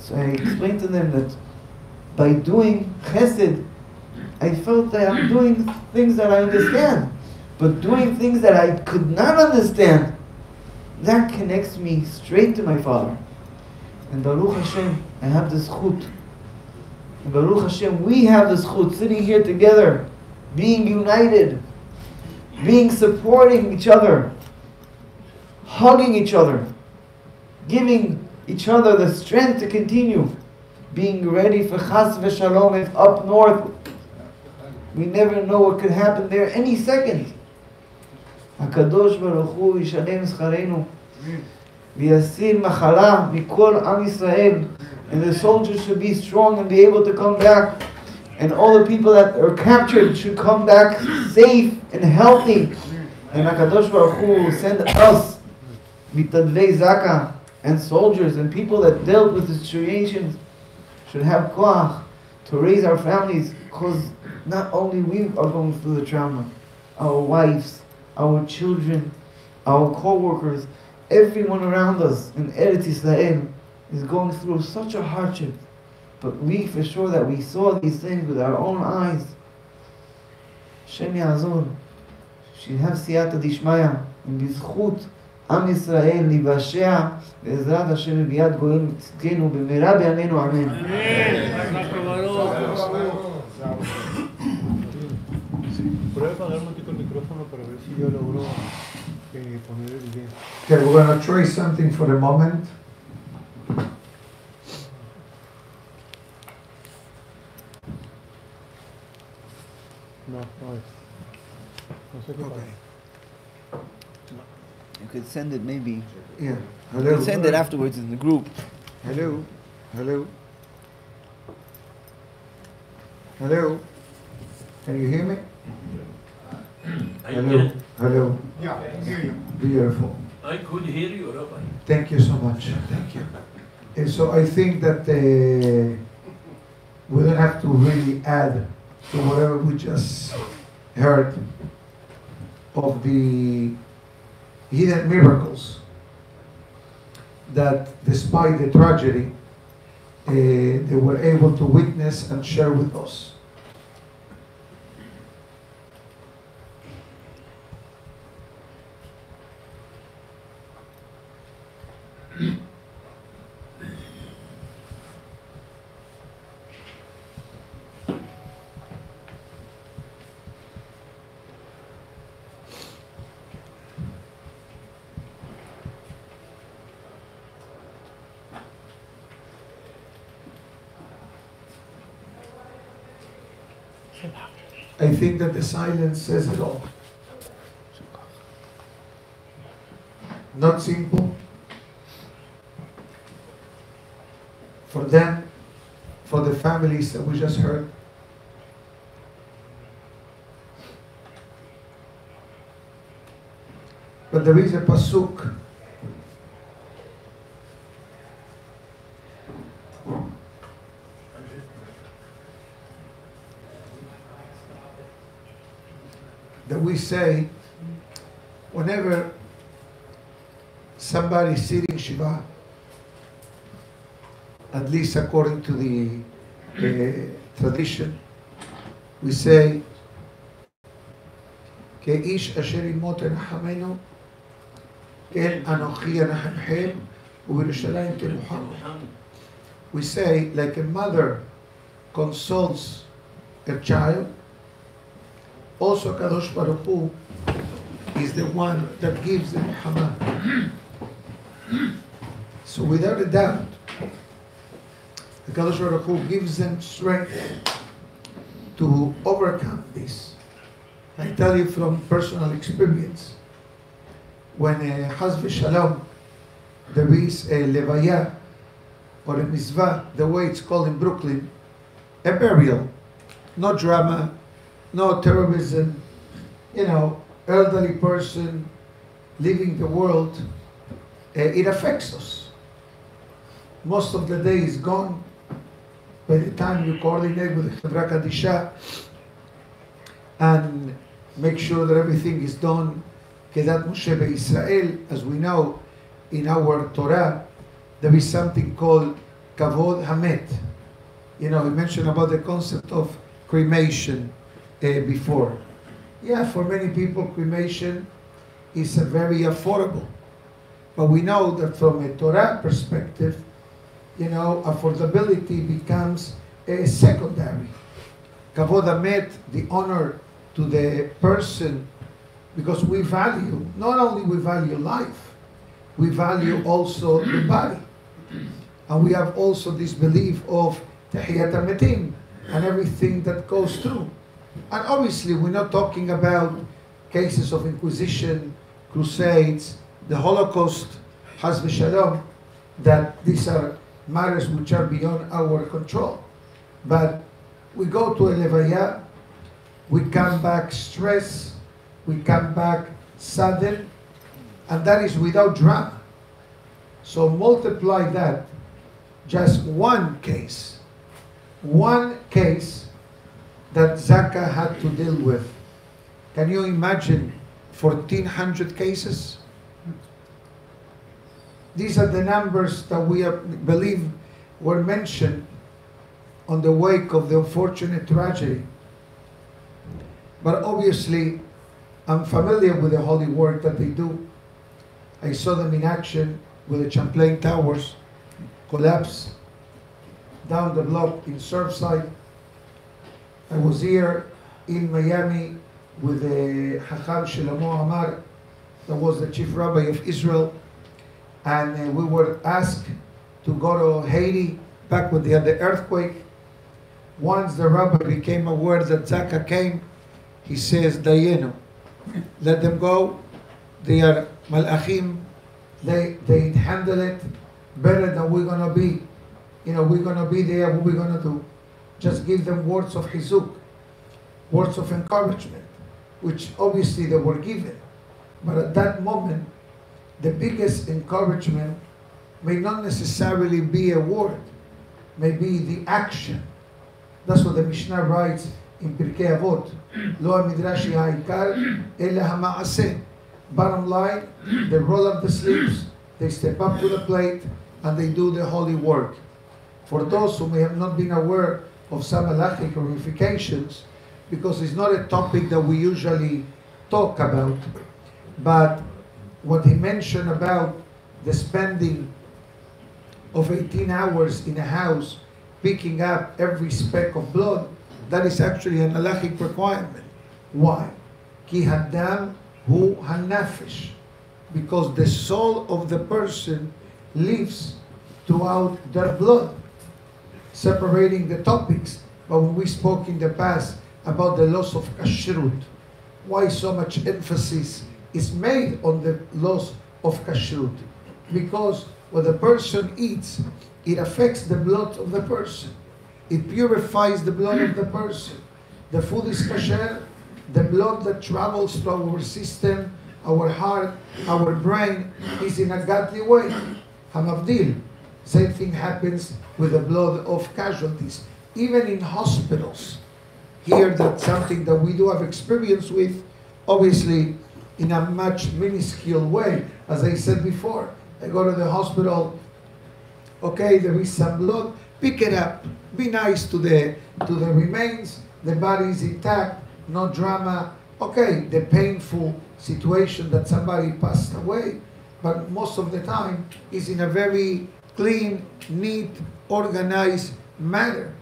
so I explained to them that by doing chesed, I felt that I'm doing things that I understand. But doing things that I could not understand, that connects me straight to my Father. And Baruch Hashem, I have this zchut. And Baruch Hashem, we have this zchut sitting here together, being united, being supporting each other, hugging each other, giving each other the strength to continue, being ready for chas v'shalom if up north. We never know what could happen there any second. הקדוש ברוך הוא ישלם שכרנו ויסיר מחלה מכל עם ישראל and the soldiers should be strong and be able to come back and all the people that are captured should come back safe and healthy and HaKadosh Baruch Hu will send us mitadvei zaka, and soldiers and people that dealt with the situations should have koach to raise our families because not only we are going through the trauma, our wives, our children, our co-workers, everyone around us in Eretz Yisrael is going through such a hardship. But we for sure that we saw these things with our own eyes. Shem Yazor, should have siyata dishmaya, and bizchut, עם ישראל ניוושע, בעזרת השם וביד גויים תזכנו במהרה בימינו אמן. Okay, we're going to try something for the moment. No, no. No sé qué okay. You could send it maybe. Yeah. You Hello. could send it afterwards in the group. Hello. Hello. Hello. Can you hear me? Hello. Hello. Yeah, I hear you. Beautiful. I could hear you, Rabbi. Thank you so much. Thank you. And so I think that uh, we don't have to really add to whatever we just heard of the hidden miracles that despite the tragedy, uh, they were able to witness and share with us. I think that the silence says it all. not simple for them, for the families that we just heard. But there is a pasuk that we say whenever somebody is sitting Shiva, at least according to the uh, tradition, we say, כאיש אשר ימות ינחמנו, כן אנוכי אנחמכם, ובירושלים תנוחמו. We say, like a mother consoles a child, also Kadosh Baruch Hu is the one that gives the Muhammad. So without a doubt, the Kadosh Baruch Hu gives them strength to overcome this. I tell you from personal experience, when uh, a Haz Shalom, there is a levaya or a mizvah, the way it's called in Brooklyn, a burial, no drama, no terrorism, you know, elderly person leaving the world, uh, it affects us. Most of the day is gone. By the time you coordinate with the Kadisha and make sure that everything is done, Kedat Moshe Israel, as we know in our Torah, there is something called Kavod Hamet. You know, we mentioned about the concept of cremation uh, before. Yeah, for many people, cremation is a very affordable. But we know that from a Torah perspective, you know, affordability becomes a secondary. Kavod Hamet, the honor to the person, because we value, not only we value life, we value also the body. And we have also this belief of Tahiyat Metim and everything that goes through. And obviously, we're not talking about cases of Inquisition, Crusades, the Holocaust, Haz Shalom, that these are matters which are beyond our control. But we go to a Levaya, we come back stressed, we come back saddened, and that is without drama. So multiply that, just one case, one case that Zaka had to deal with. Can you imagine 1,400 cases? These are the numbers that we believe were mentioned on the wake of the unfortunate tragedy. But obviously, I'm familiar with the holy work that they do. I saw them in action with the Champlain Towers collapse down the block in Surfside. I was here in Miami with the Hacham Shlomo Amar, that was the chief rabbi of Israel, and uh, we were asked to go to Haiti back when they had the earthquake. Once the rabbi became aware that Zaka came, he says, Dayenu, let them go. They are malachim. They they handle it better than we're gonna be. You know, we're gonna be there. What we're gonna do? Just give them words of hizuk, words of encouragement, which obviously they were given. But at that moment, the biggest encouragement may not necessarily be a word, may be the action. That's what the Mishnah writes in Pirkei Avot. Lo midrash ha'ikar ela hama'aseh. Bottom line, they roll up the sleeves, they step up to the plate, and they do the holy work. For those who may have not been aware of some halachic ramifications, because it's not a topic that we usually talk about, but what he mentioned about the spending of 18 hours in a house, picking up every speck of blood, that is actually an halachic requirement. Why? Ki hadam hu hanafesh. Because the soul of the person lives throughout their blood, separating the topics. But we spoke in the past about the loss of kashrut, why so much emphasis is made on the loss of kashrut. Because what the person eats, it affects the blood of the person. It purifies the blood of the person. The food is kasher, the blood that travels through our system, our heart, our brain is in a godly way. Hamavdil. Same thing happens with the blood of casualties. Even in hospitals, here that's something that we do have experience with, obviously in a much minuscule way. As I said before, I go to the hospital, okay, there is some blood, pick it up, be nice to the to the remains, the body is intact, no drama. Okay, the painful situation that somebody passed away, but most of the time is in a very clean, neat, organized manner.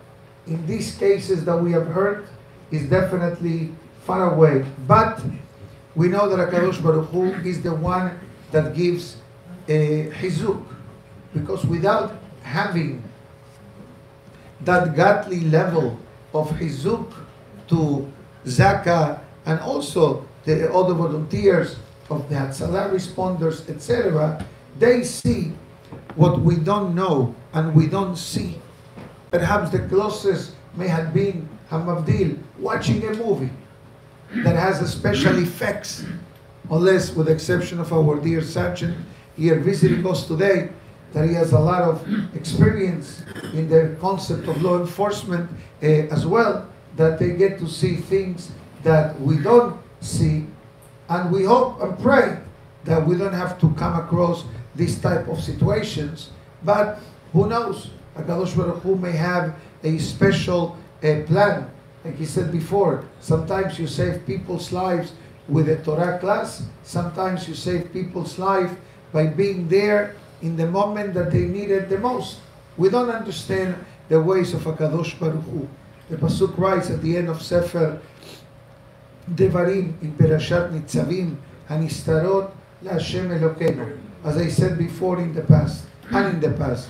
In these cases that we have heard, is definitely far away. But we know that Akadosh Baruch Hu is the one that gives eh, a hizuk, because without having that godly level of hizuk to Zaka and also the other volunteers of the Hatzalah responders, etc., they see what we don't know and we don't see. Perhaps the closest may have been Hamavdil watching a movie that has special effects, unless with the exception of our dear sergeant here visiting us today, that he has a lot of experience in the concept of law enforcement uh, as well, that they get to see things that we don't see, and we hope and pray that we don't have to come across these type of situations. But who knows? Hakadosh Baruch Hu may have a special uh, plan. Like he said before, sometimes you save people's lives with a Torah class. Sometimes you save people's life by being there in the moment that they need it the most. We don't understand the ways of Hakadosh Baruch Hu. The pasuk writes at the end of Sefer Devarim in Perashat Nitzavim, Hanistarot LaHashem Elokeinu As I said before in the past and in the past,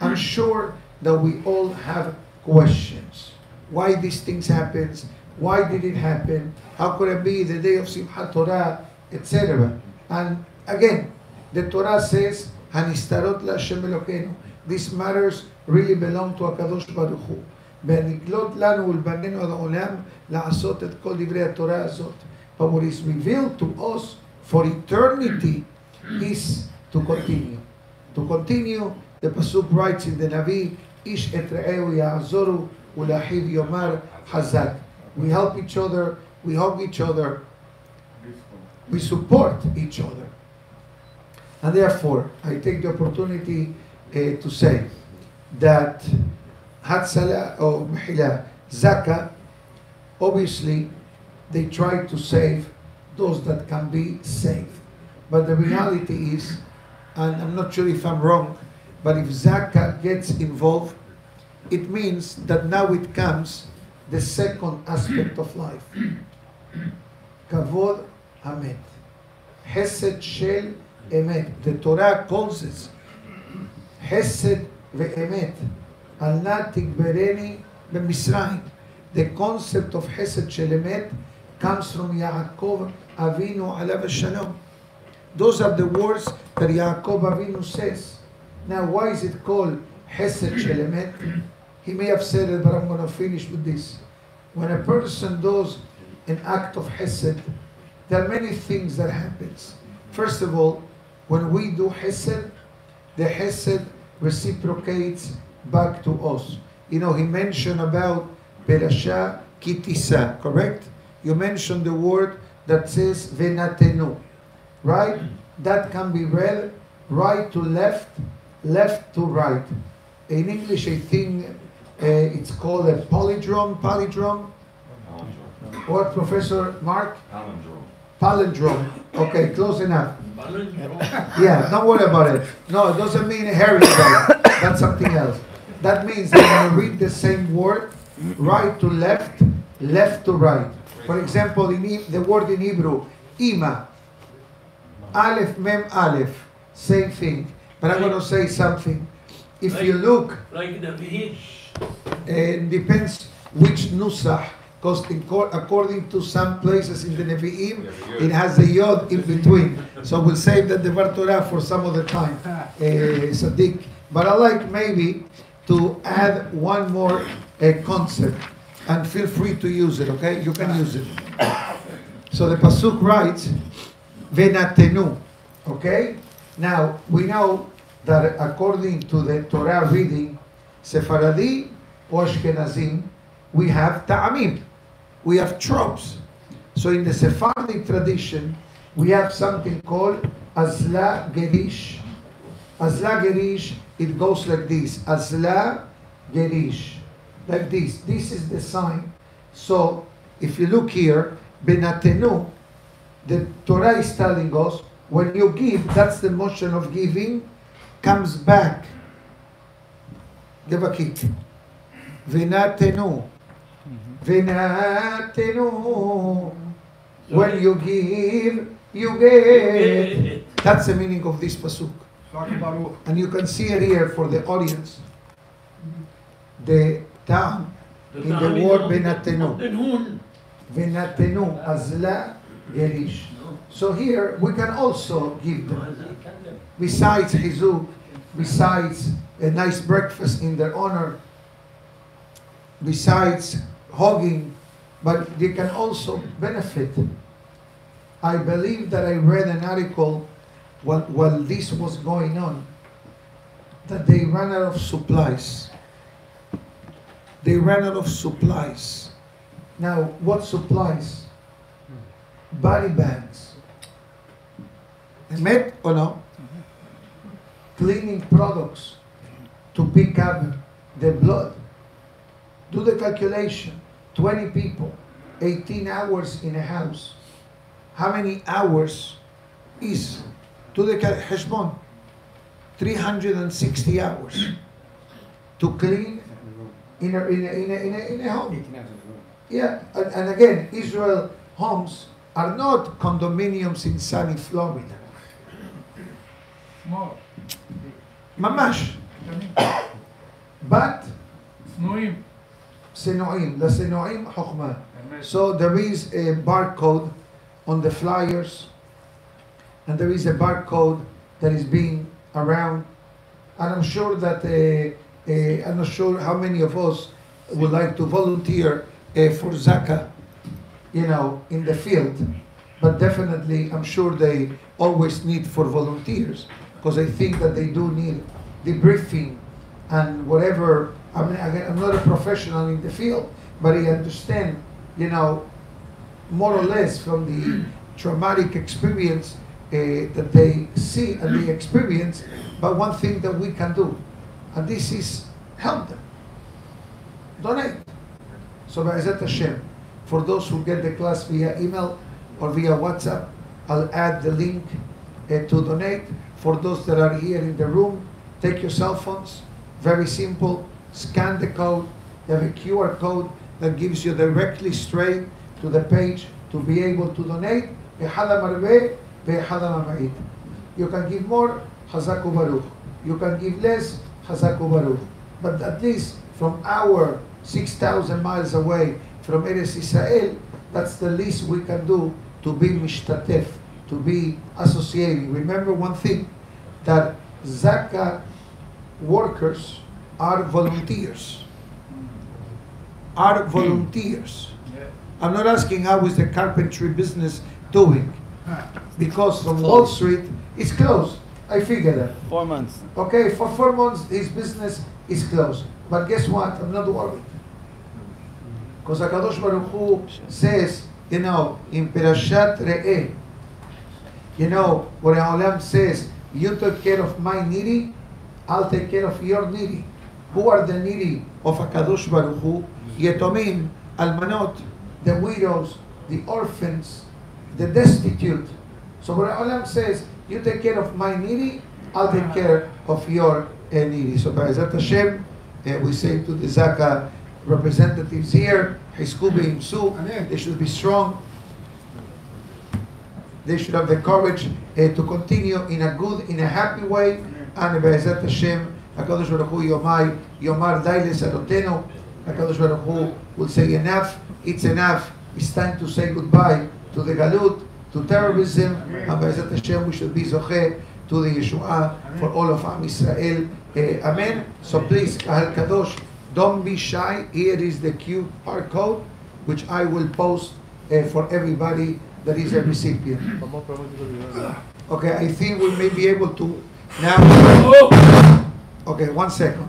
I'm sure that we all have questions. Why these things happens? Why did it happen? How could it be the day of Simchat Torah, etc. And again, the Torah says, "Hanistarot LaHashem Elokeinu." These matters really belong to Hakadosh Baruch Hu. ונקלוט לנו ולבנינו עד העולם לעשות את כל דברי התורה הזאת. But what is revealed to us for eternity is to continue. To continue, the Pasuk writes in the Navi, Ish et re'eu yomar hazak. We help each other, we hug each other, we support each other. And therefore, I take the opportunity uh, to say that Hatsala or Mihila, Zaka, obviously they try to save those that can be saved. But the reality is and I'm not sure if I'm wrong, but if Zaka gets involved, it means that now it comes the second aspect of life. Kavod Hamet. Hesed Shel Emet. The Torah calls it Hesed Ve'emet. Al nat tikbereni b'Misraim. The concept of Hesed Shel Emet comes from Yaakov Avinu alav shalom. Those are the words that Yaakov Avinu says. Now, why is it called Hesed Shel Emet? He may have said it, but I'm going to finish with this. When a person does an act of Hesed, there are many things that happens. First of all, when we do Hesed, the Hesed reciprocates back to us. You know, he mentioned about Perasha Kitisa, correct? You mentioned the word that says Venatenu, right? That can be read right to left, left to right. In English, I think uh, it's called a palindrome. Palindrome. What, Professor Mark? Palindrome. Palindrome. Okay, close enough. Palindrome. Yeah, don't worry about it. No, it doesn't mean a Harry. That's something else. That means that when you read the same word, right to left, left to right. For example, in the word in Hebrew, ima, aleph, mem, aleph, same thing. But I'm going to say something. If you look, Like the village. it depends which nusach, because according to some places in the Nevi'im, it has a yod in between. So we'll save that the Devar Torah for some other time, uh, Sadiq. But I like maybe to add one more uh, concept, and feel free to use it, okay? You can use it. So the Pasuk writes, Venatenu, okay? Now, we know that according to the Torah reading, Sephardi or Ashkenazim, we have ta'amim, we have tropes. So in the Sephardic tradition, we have something called Azla Gerish. Azla Gerish, it goes like this. Azla Gerish. Like this. This is the sign. So if you look here, Venatenu, the Torah is telling us when you give, that's the motion of giving, comes back. Give a kick. Venatenu. Venatenu. When you give, you get. That's the meaning of this pasuk. And you can see it here for the audience. The town in the word Venatenu. Venatenu, Azla, Gerish. So here we can also give them. Besides Hizuk, besides a nice breakfast in their honor, besides hogging, but they can also benefit. I believe that I read an article while, while this was going on that they ran out of supplies. They ran out of supplies. Now, what supplies? Body bags. Met or no? Cleaning products to pick up the blood. Do the calculation. 20 people, 18 hours in a house. How many hours is? Do the heshbon. 360 hours to clean in a, in a, in a, in a, in a home. Yeah, and, and again, Israel homes are not condominiums in sunny Florida. Mamash. But Senoim Chokhmah. So there is a barcode on the flyers, and there is a barcode that is being around, and I'm sure that uh, uh, I'm not sure how many of us would like to volunteer uh, for Zaka, you know, in the field, but definitely I'm sure they always need for volunteers because I think that they do need debriefing and whatever. I mean, again, I'm not a professional in the field, but I understand, you know, more or less from the traumatic experience uh, that they see and they experience. But one thing that we can do, and this is help them, donate. So, Ba'ezat Hashem, for those who get the class via email or via WhatsApp, I'll add the link uh, to donate. For those that are here in the room, take your cell phones, very simple, scan the code, you have a QR code that gives you directly straight to the page to be able to donate. You can give more, Hazaku Baruch. You can give less, Hazaku Baruch. But at least from our 6,000 miles away from Eretz Israel, that's the least we can do to be mishtatef, to be associated. Remember one thing, that Zaka workers are volunteers. Are volunteers. I'm not asking how is the carpentry business doing, because from Wall Street it's closed. I figured that. Four months. Okay, for four months his business is closed. But guess what? I'm not worried. Because Hakadosh Baruch Hu says, you know, in Perashat Re'eh, you know, where Olam says, you took care of my needy, I'll take care of your needy. Who are the needy of Hakadosh Baruch Hu? Yetomim, Almanot, the widows, the orphans, the destitute. So where Olam says, you take care of my needy, I'll take care of your needy. So Ba'ezat Hashem, uh, we say to the Zaka representatives here, they should be strong. They should have the courage uh, to continue in a good, in a happy way. And Be'ezat Hashem, HaKadosh Baruch Hu Yomai, Yomar Daile Sarotenu, HaKadosh Baruch Hu will say enough, it's enough, it's time to say goodbye to the galut, to terrorism, and Be'ezat Hashem we should be zocheh to the Yeshua for all of Am Israel. Eh, amen. So please, Kahal Kadosh, don't be shy. Here is the QR code, which I will post eh, for everybody that is a recipient. Okay, I think we may be able to now. Okay, one second.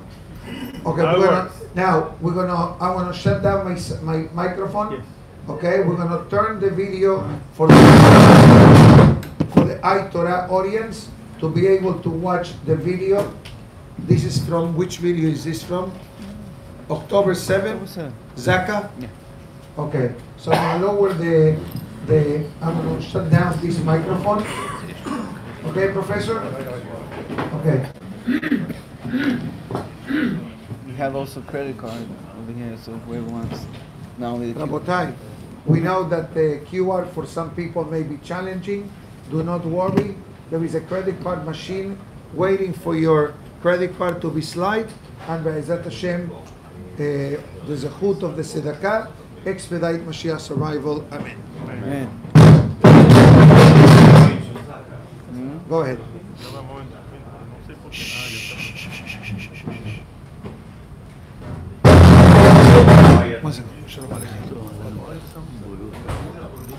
Okay, Now we're gonna, now we're gonna. I want to shut down my my microphone. Yes. Okay, we're gonna turn the video for the, for the iTorah audience to be able to watch the video. This is from which video is this from? October 7th, Zaka? Yeah. Okay, so I'm gonna lower the, the, I'm gonna shut down this microphone. Okay, Professor? Okay. We have also credit card over here, so whoever wants, not only the. Rabotai, we know that the QR for some people may be challenging. Do not worry. There is a credit card machine waiting for your credit card to be slide. And Be'ezat Hashem, Eh, the zechut of the tzedakah, expedite Mashiach's arrival. Amen. Man. Hmm? Go ahead. One second.